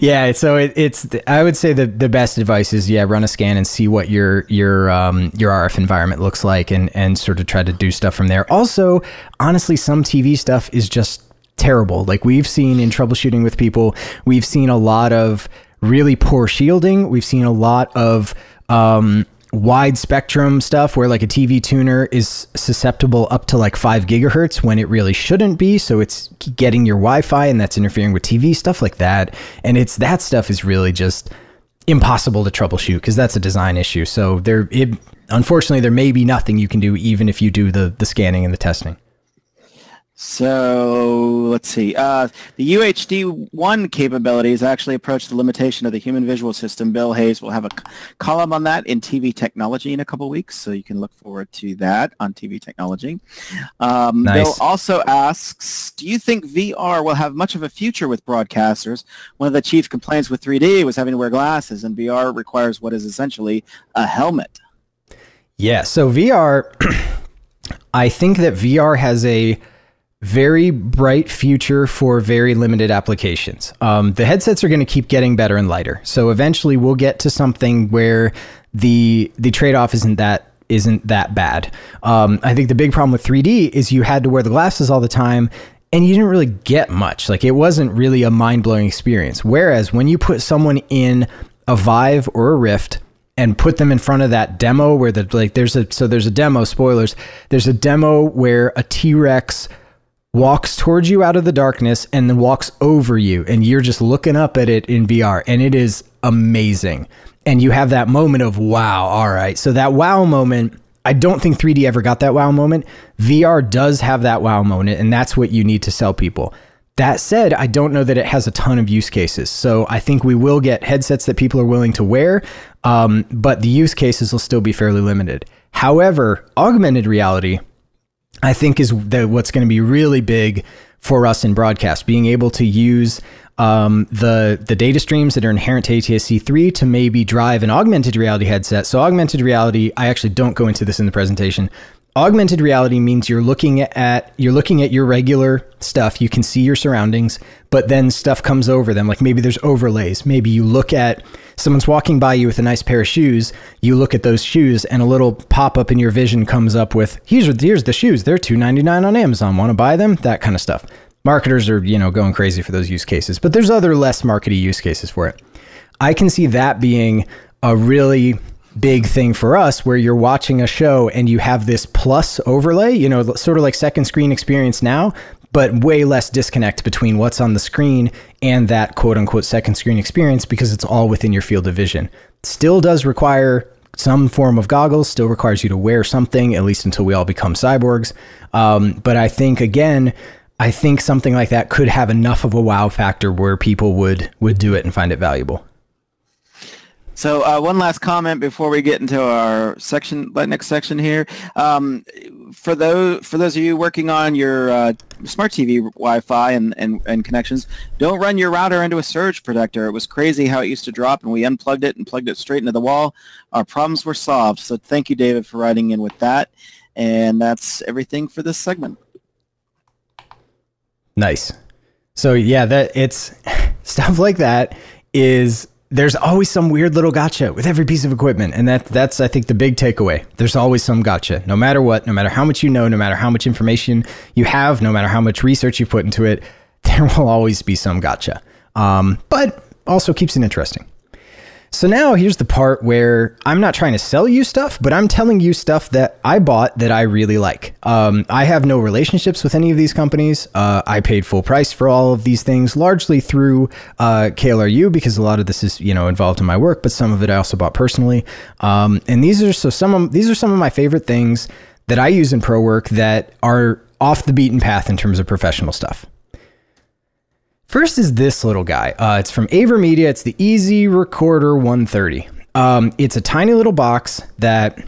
yeah, so it, it's I would say the the best advice is yeah, run a scan and see what your your um, your RF environment looks like, and and sort of try to do stuff from there. Also, honestly, some TV stuff is just terrible. Like we've seen in troubleshooting with people, we've seen a lot of really poor shielding. We've seen a lot of um, wide spectrum stuff where like a TV tuner is susceptible up to like five gigahertz when it really shouldn't be. So it's getting your Wi Fi and that's interfering with TV, stuff like that. And it's that stuff is really just impossible to troubleshoot because that's a design issue. So there, it unfortunately there may be nothing you can do even if you do the the scanning and the testing. So let's see. Uh, the UHD-1 capabilities actually approach the limitation of the human visual system. Bill Hayes will have a column on that in TV Technology in a couple weeks, so you can look forward to that on TV Technology. Um, nice. Bill also asks, do you think VR will have much of a future with broadcasters? One of the chief complaints with 3D was having to wear glasses, and VR requires what is essentially a helmet. Yeah, so VR, I think that VR has a very bright future for very limited applications. Um, the headsets are going to keep getting better and lighter, so eventually we'll get to something where the the trade off isn't that isn't that bad. Um, I think the big problem with 3D is you had to wear the glasses all the time. And you didn't really get much. Like, it wasn't really a mind blowing experience. Whereas when you put someone in a Vive or a Rift, and put them in front of that demo where the like there's a so there's a demo spoilers there's a demo where a T-Rex walks towards you out of the darkness and then walks over you and you're just looking up at it in VR and it is amazing. And you have that moment of wow, all right. So that wow moment, I don't think 3D ever got that wow moment. VR does have that wow moment and that's what you need to sell people. That said, I don't know that it has a ton of use cases. So I think we will get headsets that people are willing to wear, um, but the use cases will still be fairly limited. However, augmented reality I think is the, what's going to be really big for us in broadcast, being able to use um, the the data streams that are inherent to ATSC3 to maybe drive an augmented reality headset. So augmented reality, I actually don't go into this in the presentation, augmented reality means you're looking at you're looking at your regular stuff. You can see your surroundings but then stuff comes over them. Like maybe there's overlays. Maybe you look at someone's walking by you with a nice pair of shoes. You look at those shoes and a little pop-up in your vision comes up with here's here's the shoes. They're 2.99 on amazon. Want to buy them? That kind of stuff. Marketers are you know going crazy for those use cases but there's other less markety use cases for it. I can see that being a really big thing for us where you're watching a show and you have this plus overlay, you know, sort of like second screen experience now, but way less disconnect between what's on the screen and that quote unquote second screen experience because it's all within your field of vision. Still does require some form of goggles, still requires you to wear something, at least until we all become cyborgs. Um, but I think, again, I think something like that could have enough of a wow factor where people would would do it and find it valuable. So uh, one last comment before we get into our section, next section here. Um, for those for those of you working on your uh, smart TV Wi-Fi and, and, and connections, don't run your router into a surge protector. It was crazy how it used to drop, and we unplugged it and plugged it straight into the wall. Our problems were solved. So thank you, David, for writing in with that. And that's everything for this segment. Nice. So yeah, that it's stuff like that is there's always some weird little gotcha with every piece of equipment and that that's i think the big takeaway. There's always some gotcha. No matter what no matter how much you know no matter how much information you have no matter how much research you put into it there will always be some gotcha. Um, but also keeps it interesting so now here's the part where I'm not trying to sell you stuff, but I'm telling you stuff that I bought that I really like. Um, I have no relationships with any of these companies. Uh, I paid full price for all of these things, largely through uh, KLRU because a lot of this is you know involved in my work, but some of it I also bought personally. Um, and these are so some of these are some of my favorite things that I use in pro work that are off the beaten path in terms of professional stuff. First is this little guy. Uh, it's from AverMedia. It's the EzRecorder 130. Um, it's a tiny little box that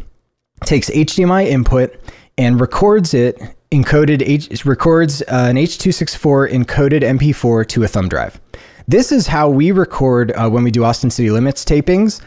takes HDMI input and records it encoded H- records uh, an H264 encoded MP4 to a thumb drive. This is how we record uh, when we do Austin City Limits tapings.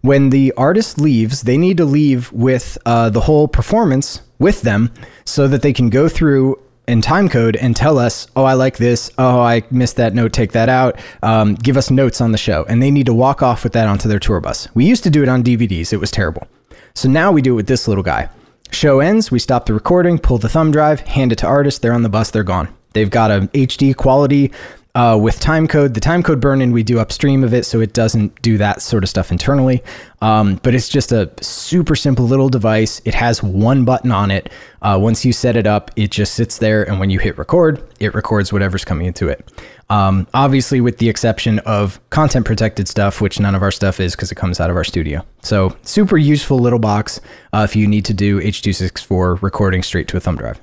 When the artist leaves, they need to leave with uh, the whole performance with them so that they can go through in time code and tell us, oh, I like this. Oh, I missed that note. Take that out. Um, give us notes on the show. And they need to walk off with that onto their tour bus. We used to do it on DVDs. It was terrible. So now we do it with this little guy. Show ends. We stop the recording, pull the thumb drive, hand it to artists. They're on the bus. They're gone. They've got a HD quality uh, with timecode. The timecode burn-in we do upstream of it, so it doesn't do that sort of stuff internally. Um, but it's just a super simple little device. It has one button on it. Uh, once you set it up, it just sits there, and when you hit record, it records whatever's coming into it. Um, obviously, with the exception of content protected stuff, which none of our stuff is because it comes out of our studio. So, super useful little box uh, if you need to do H.264 recording straight to a thumb drive.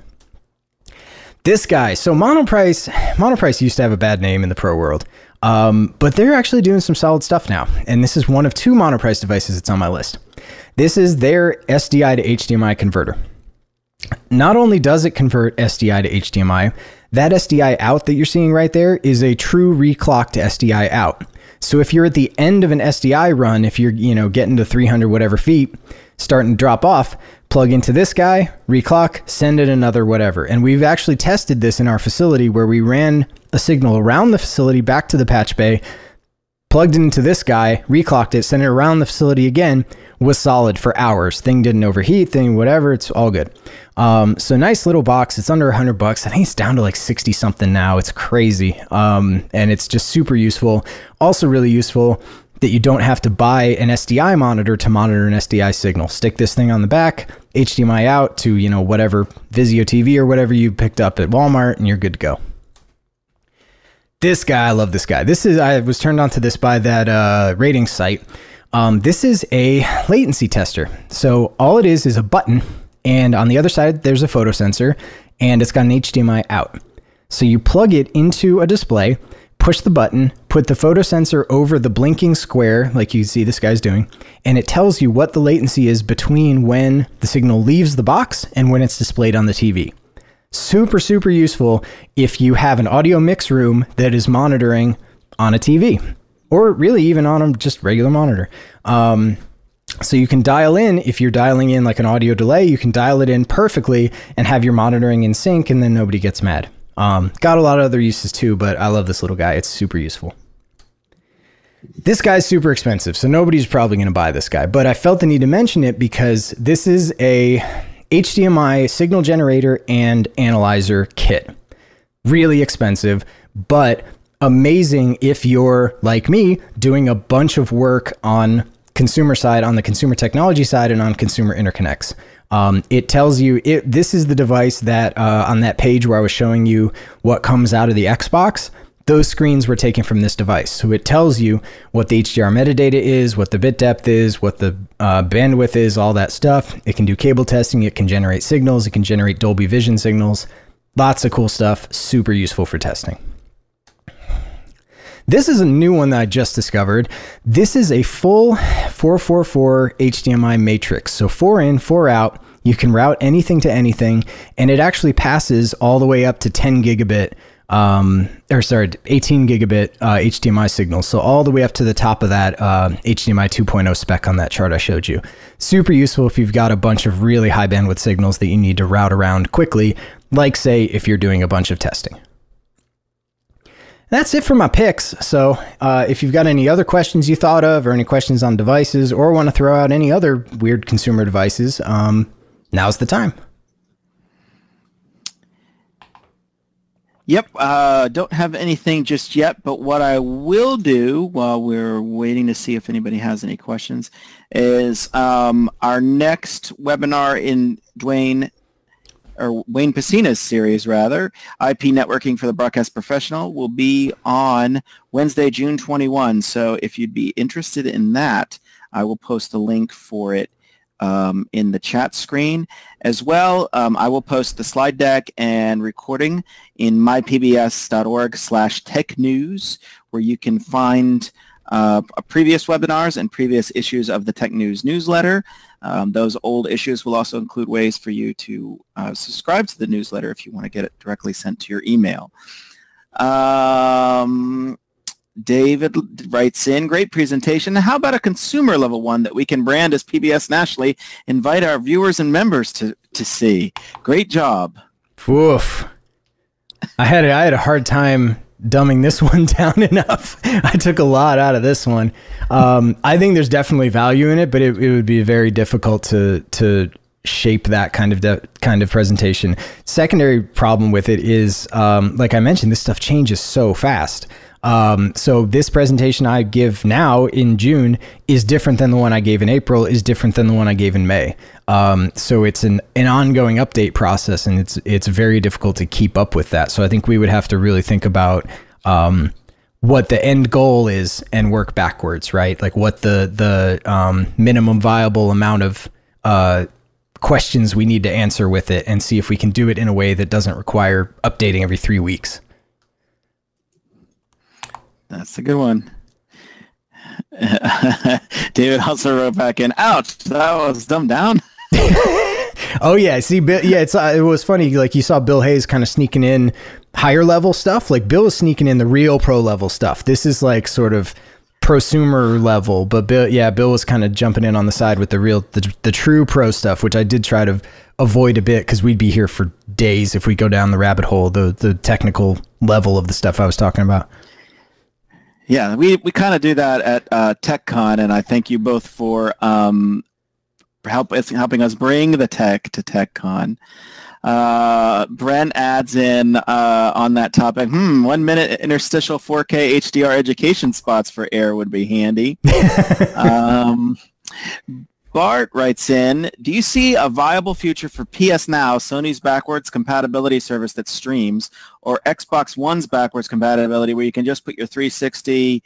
This guy, so Monoprice, Monoprice used to have a bad name in the pro world, um, but they're actually doing some solid stuff now. And this is one of two Monoprice devices that's on my list. This is their SDI to HDMI converter. Not only does it convert SDI to HDMI, that SDI out that you're seeing right there is a true reclock to SDI out. So if you're at the end of an SDI run, if you're, you know, getting to 300 whatever feet, starting to drop off, plug into this guy, reclock, send it another whatever. And we've actually tested this in our facility where we ran a signal around the facility back to the patch bay, plugged it into this guy, reclocked it, sent it around the facility again, was solid for hours. Thing didn't overheat, thing whatever, it's all good. Um, so nice little box. It's under 100 bucks. I think it's down to like 60 something now. It's crazy. Um, and it's just super useful. Also really useful that you don't have to buy an SDI monitor to monitor an SDI signal. Stick this thing on the back, HDMI out to, you know, whatever Vizio TV or whatever you picked up at Walmart and you're good to go. This guy, I love this guy. This is I was turned on to this by that uh, rating site. Um, this is a latency tester. So all it is is a button, and on the other side there's a photo sensor, and it's got an HDMI out. So you plug it into a display, push the button, put the photo sensor over the blinking square, like you see this guy's doing, and it tells you what the latency is between when the signal leaves the box and when it's displayed on the TV. Super, super useful if you have an audio mix room that is monitoring on a TV or really even on a just regular monitor. Um, so you can dial in, if you're dialing in like an audio delay, you can dial it in perfectly and have your monitoring in sync and then nobody gets mad. Um, got a lot of other uses too, but I love this little guy. It's super useful. This guy's super expensive, so nobody's probably going to buy this guy, but I felt the need to mention it because this is a HDMI signal generator and analyzer kit. Really expensive, but amazing if you're like me doing a bunch of work on consumer side, on the consumer technology side, and on consumer interconnects. Um, it tells you it, this is the device that uh, on that page where I was showing you what comes out of the Xbox those screens were taken from this device. So it tells you what the HDR metadata is, what the bit depth is, what the uh, bandwidth is, all that stuff. It can do cable testing, it can generate signals, it can generate Dolby Vision signals. Lots of cool stuff, super useful for testing. This is a new one that I just discovered. This is a full 444 HDMI matrix. So four in, four out. You can route anything to anything, and it actually passes all the way up to 10 gigabit um, or sorry, 18 gigabit uh, HDMI signal. So all the way up to the top of that uh, HDMI 2.0 spec on that chart I showed you. Super useful if you've got a bunch of really high bandwidth signals that you need to route around quickly, like say if you're doing a bunch of testing. That's it for my picks. So, uh, if you've got any other questions you thought of, or any questions on devices, or want to throw out any other weird consumer devices, um, now's the time. Yep, uh, don't have anything just yet, but what I will do while we're waiting to see if anybody has any questions is um, our next webinar in Dwayne or Wayne Pesina's series rather, IP networking for the broadcast professional will be on Wednesday, June 21. So if you'd be interested in that, I will post a link for it um, in the chat screen. As well, um, I will post the slide deck and recording in mypbs.org slash tech news, where you can find uh, previous webinars and previous issues of the Tech News newsletter. Um, those old issues will also include ways for you to uh, subscribe to the newsletter if you want to get it directly sent to your email. Um, David writes in, great presentation. How about a consumer level one that we can brand as PBS nationally, invite our viewers and members to, to see? Great job. Woof. I had I had a hard time dumbing this one down enough. I took a lot out of this one. Um, I think there's definitely value in it, but it, it would be very difficult to to shape that kind of de- kind of presentation. Secondary problem with it is, um, like I mentioned, this stuff changes so fast. Um, so this presentation I give now in June is different than the one I gave in April, is different than the one I gave in May. Um, so it's an, an ongoing update process, and it's it's very difficult to keep up with that. So I think we would have to really think about um, what the end goal is and work backwards, right? Like what the the um, minimum viable amount of uh, questions we need to answer with it, and see if we can do it in a way that doesn't require updating every three weeks. That's a good one. David also wrote back in, ouch, that was dumbed down. oh yeah, see, Bill, yeah, it's uh, it was funny. Like you saw Bill Hayes kind of sneaking in higher level stuff. Like Bill was sneaking in the real pro level stuff. This is like sort of prosumer level, but Bill, yeah, Bill was kind of jumping in on the side with the real, the, the true pro stuff, which I did try to avoid a bit because we'd be here for days if we go down the rabbit hole, the the technical level of the stuff I was talking about. Yeah, we, we kind of do that at uh, TechCon, and I thank you both for um, help, helping us bring the tech to TechCon. Uh, Brent adds in uh, on that topic, hmm, one minute interstitial 4K HDR education spots for air would be handy. um, Bart writes in, do you see a viable future for PS Now, Sony's backwards compatibility service that streams, or Xbox One's backwards compatibility where you can just put your 360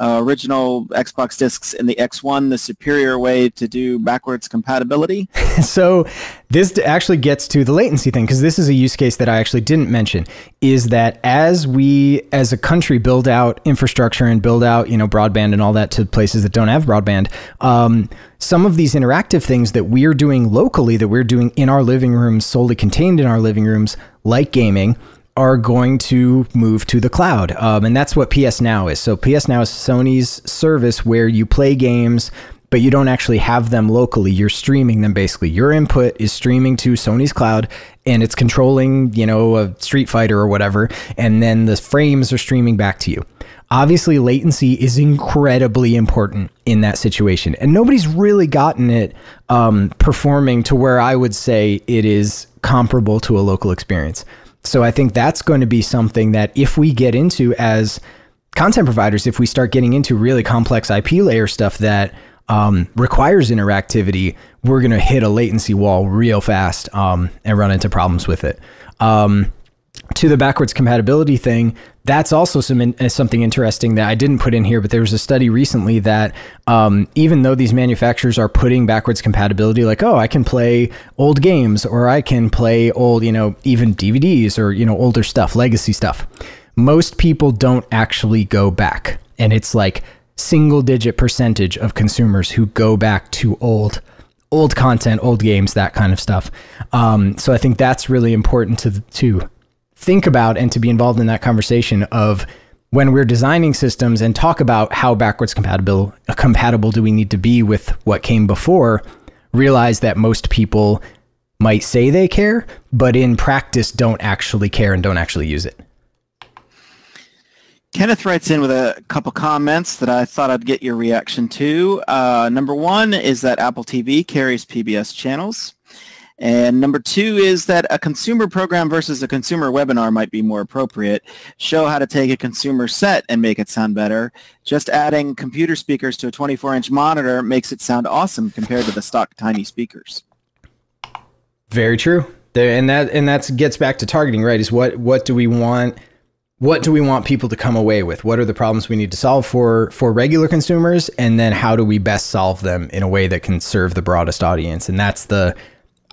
uh, original Xbox discs in the X1 the superior way to do backwards compatibility? so this actually gets to the latency thing because this is a use case that I actually didn't mention is that as we as a country build out infrastructure and build out you know broadband and all that to places that don't have broadband um, some of these interactive things that we're doing locally that we're doing in our living rooms solely contained in our living rooms like gaming are going to move to the cloud. Um, and that's what PS Now is. So PS Now is Sony's service where you play games, but you don't actually have them locally. You're streaming them basically. Your input is streaming to Sony's cloud and it's controlling, you know, a Street Fighter or whatever. And then the frames are streaming back to you. Obviously, latency is incredibly important in that situation. And nobody's really gotten it um, performing to where I would say it is comparable to a local experience. So I think that's going to be something that if we get into as content providers, if we start getting into really complex IP layer stuff that um, requires interactivity, we're going to hit a latency wall real fast um, and run into problems with it. Um, to the backwards compatibility thing, that's also some in, uh, something interesting that I didn't put in here. But there was a study recently that um, even though these manufacturers are putting backwards compatibility, like oh, I can play old games or I can play old, you know, even DVDs or you know older stuff, legacy stuff. Most people don't actually go back, and it's like single digit percentage of consumers who go back to old old content, old games, that kind of stuff. Um, so I think that's really important to to think about and to be involved in that conversation of when we're designing systems and talk about how backwards compatible compatible do we need to be with what came before realize that most people might say they care but in practice don't actually care and don't actually use it Kenneth writes in with a couple comments that I thought I'd get your reaction to. Uh, number one is that Apple TV carries PBS channels. And number two is that a consumer program versus a consumer webinar might be more appropriate. Show how to take a consumer set and make it sound better. Just adding computer speakers to a 24-inch monitor makes it sound awesome compared to the stock tiny speakers. Very true. There, and that and that gets back to targeting, right? Is what what do we want? What do we want people to come away with? What are the problems we need to solve for for regular consumers, and then how do we best solve them in a way that can serve the broadest audience? And that's the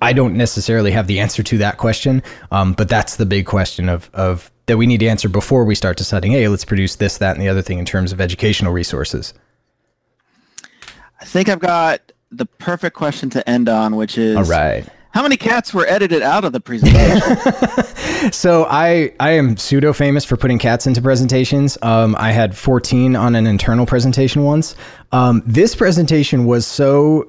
I don't necessarily have the answer to that question, um, but that's the big question of of that we need to answer before we start deciding. Hey, let's produce this, that, and the other thing in terms of educational resources. I think I've got the perfect question to end on, which is all right. How many cats were edited out of the presentation? so I I am pseudo famous for putting cats into presentations. Um, I had 14 on an internal presentation once. Um, this presentation was so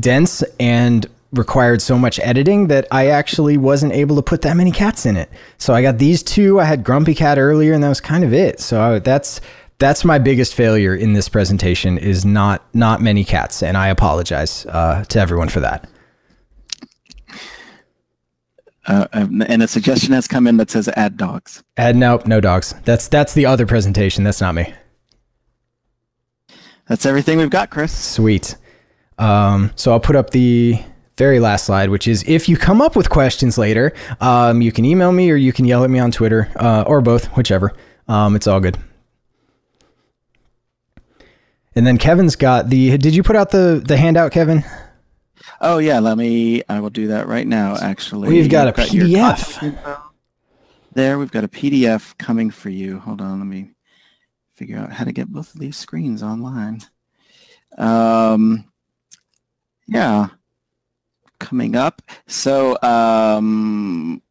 dense and required so much editing that I actually wasn't able to put that many cats in it. So I got these two. I had Grumpy Cat earlier, and that was kind of it. So I, that's that's my biggest failure in this presentation is not not many cats, and I apologize uh, to everyone for that. Uh, and a suggestion has come in that says add dogs. Add nope, no dogs. That's that's the other presentation. That's not me. That's everything we've got, Chris. Sweet. Um, so I'll put up the very last slide, which is if you come up with questions later, um, you can email me or you can yell at me on Twitter uh, or both, whichever. Um, it's all good. And then Kevin's got the. Did you put out the the handout, Kevin? Oh yeah, let me. I will do that right now. Actually, we've got a PDF. There, we've got a PDF coming for you. Hold on, let me figure out how to get both of these screens online. Um, yeah, coming up. So um,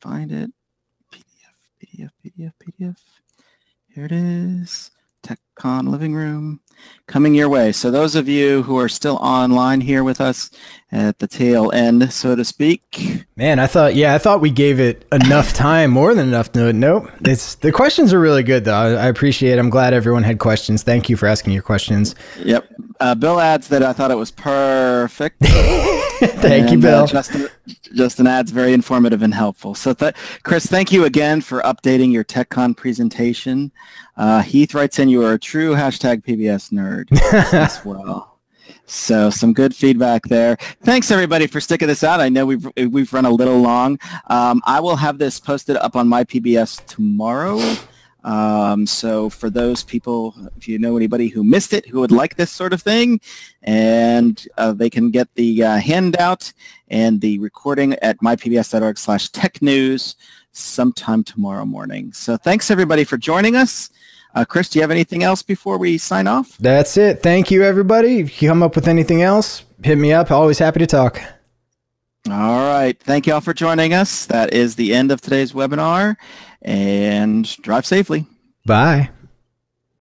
find it. PDF, PDF, PDF, PDF. Here it is. TechCon living room coming your way. So those of you who are still online here with us at the tail end, so to speak. Man, I thought, yeah, I thought we gave it enough time, more than enough. No, nope. It's the questions are really good though. I, appreciate. It. I'm glad everyone had questions. Thank you for asking your questions. Yep. Uh, Bill adds that I thought it was perfect. Thank and, you, uh, Bill. Uh, Justin, Justin adds very informative and helpful. So, th- Chris, thank you again for updating your TechCon presentation. Uh, Heath writes in, you are a true hashtag PBS nerd as well. So some good feedback there. Thanks everybody for sticking this out. I know we've we've run a little long. Um, I will have this posted up on my PBS tomorrow. Um, so for those people, if you know anybody who missed it, who would like this sort of thing, and uh, they can get the uh, handout and the recording at mypbs.org slash tech news sometime tomorrow morning. So thanks everybody for joining us. Uh, Chris, do you have anything else before we sign off? That's it. Thank you, everybody. If you come up with anything else, hit me up. Always happy to talk. All right. Thank you all for joining us. That is the end of today's webinar. And drive safely. Bye.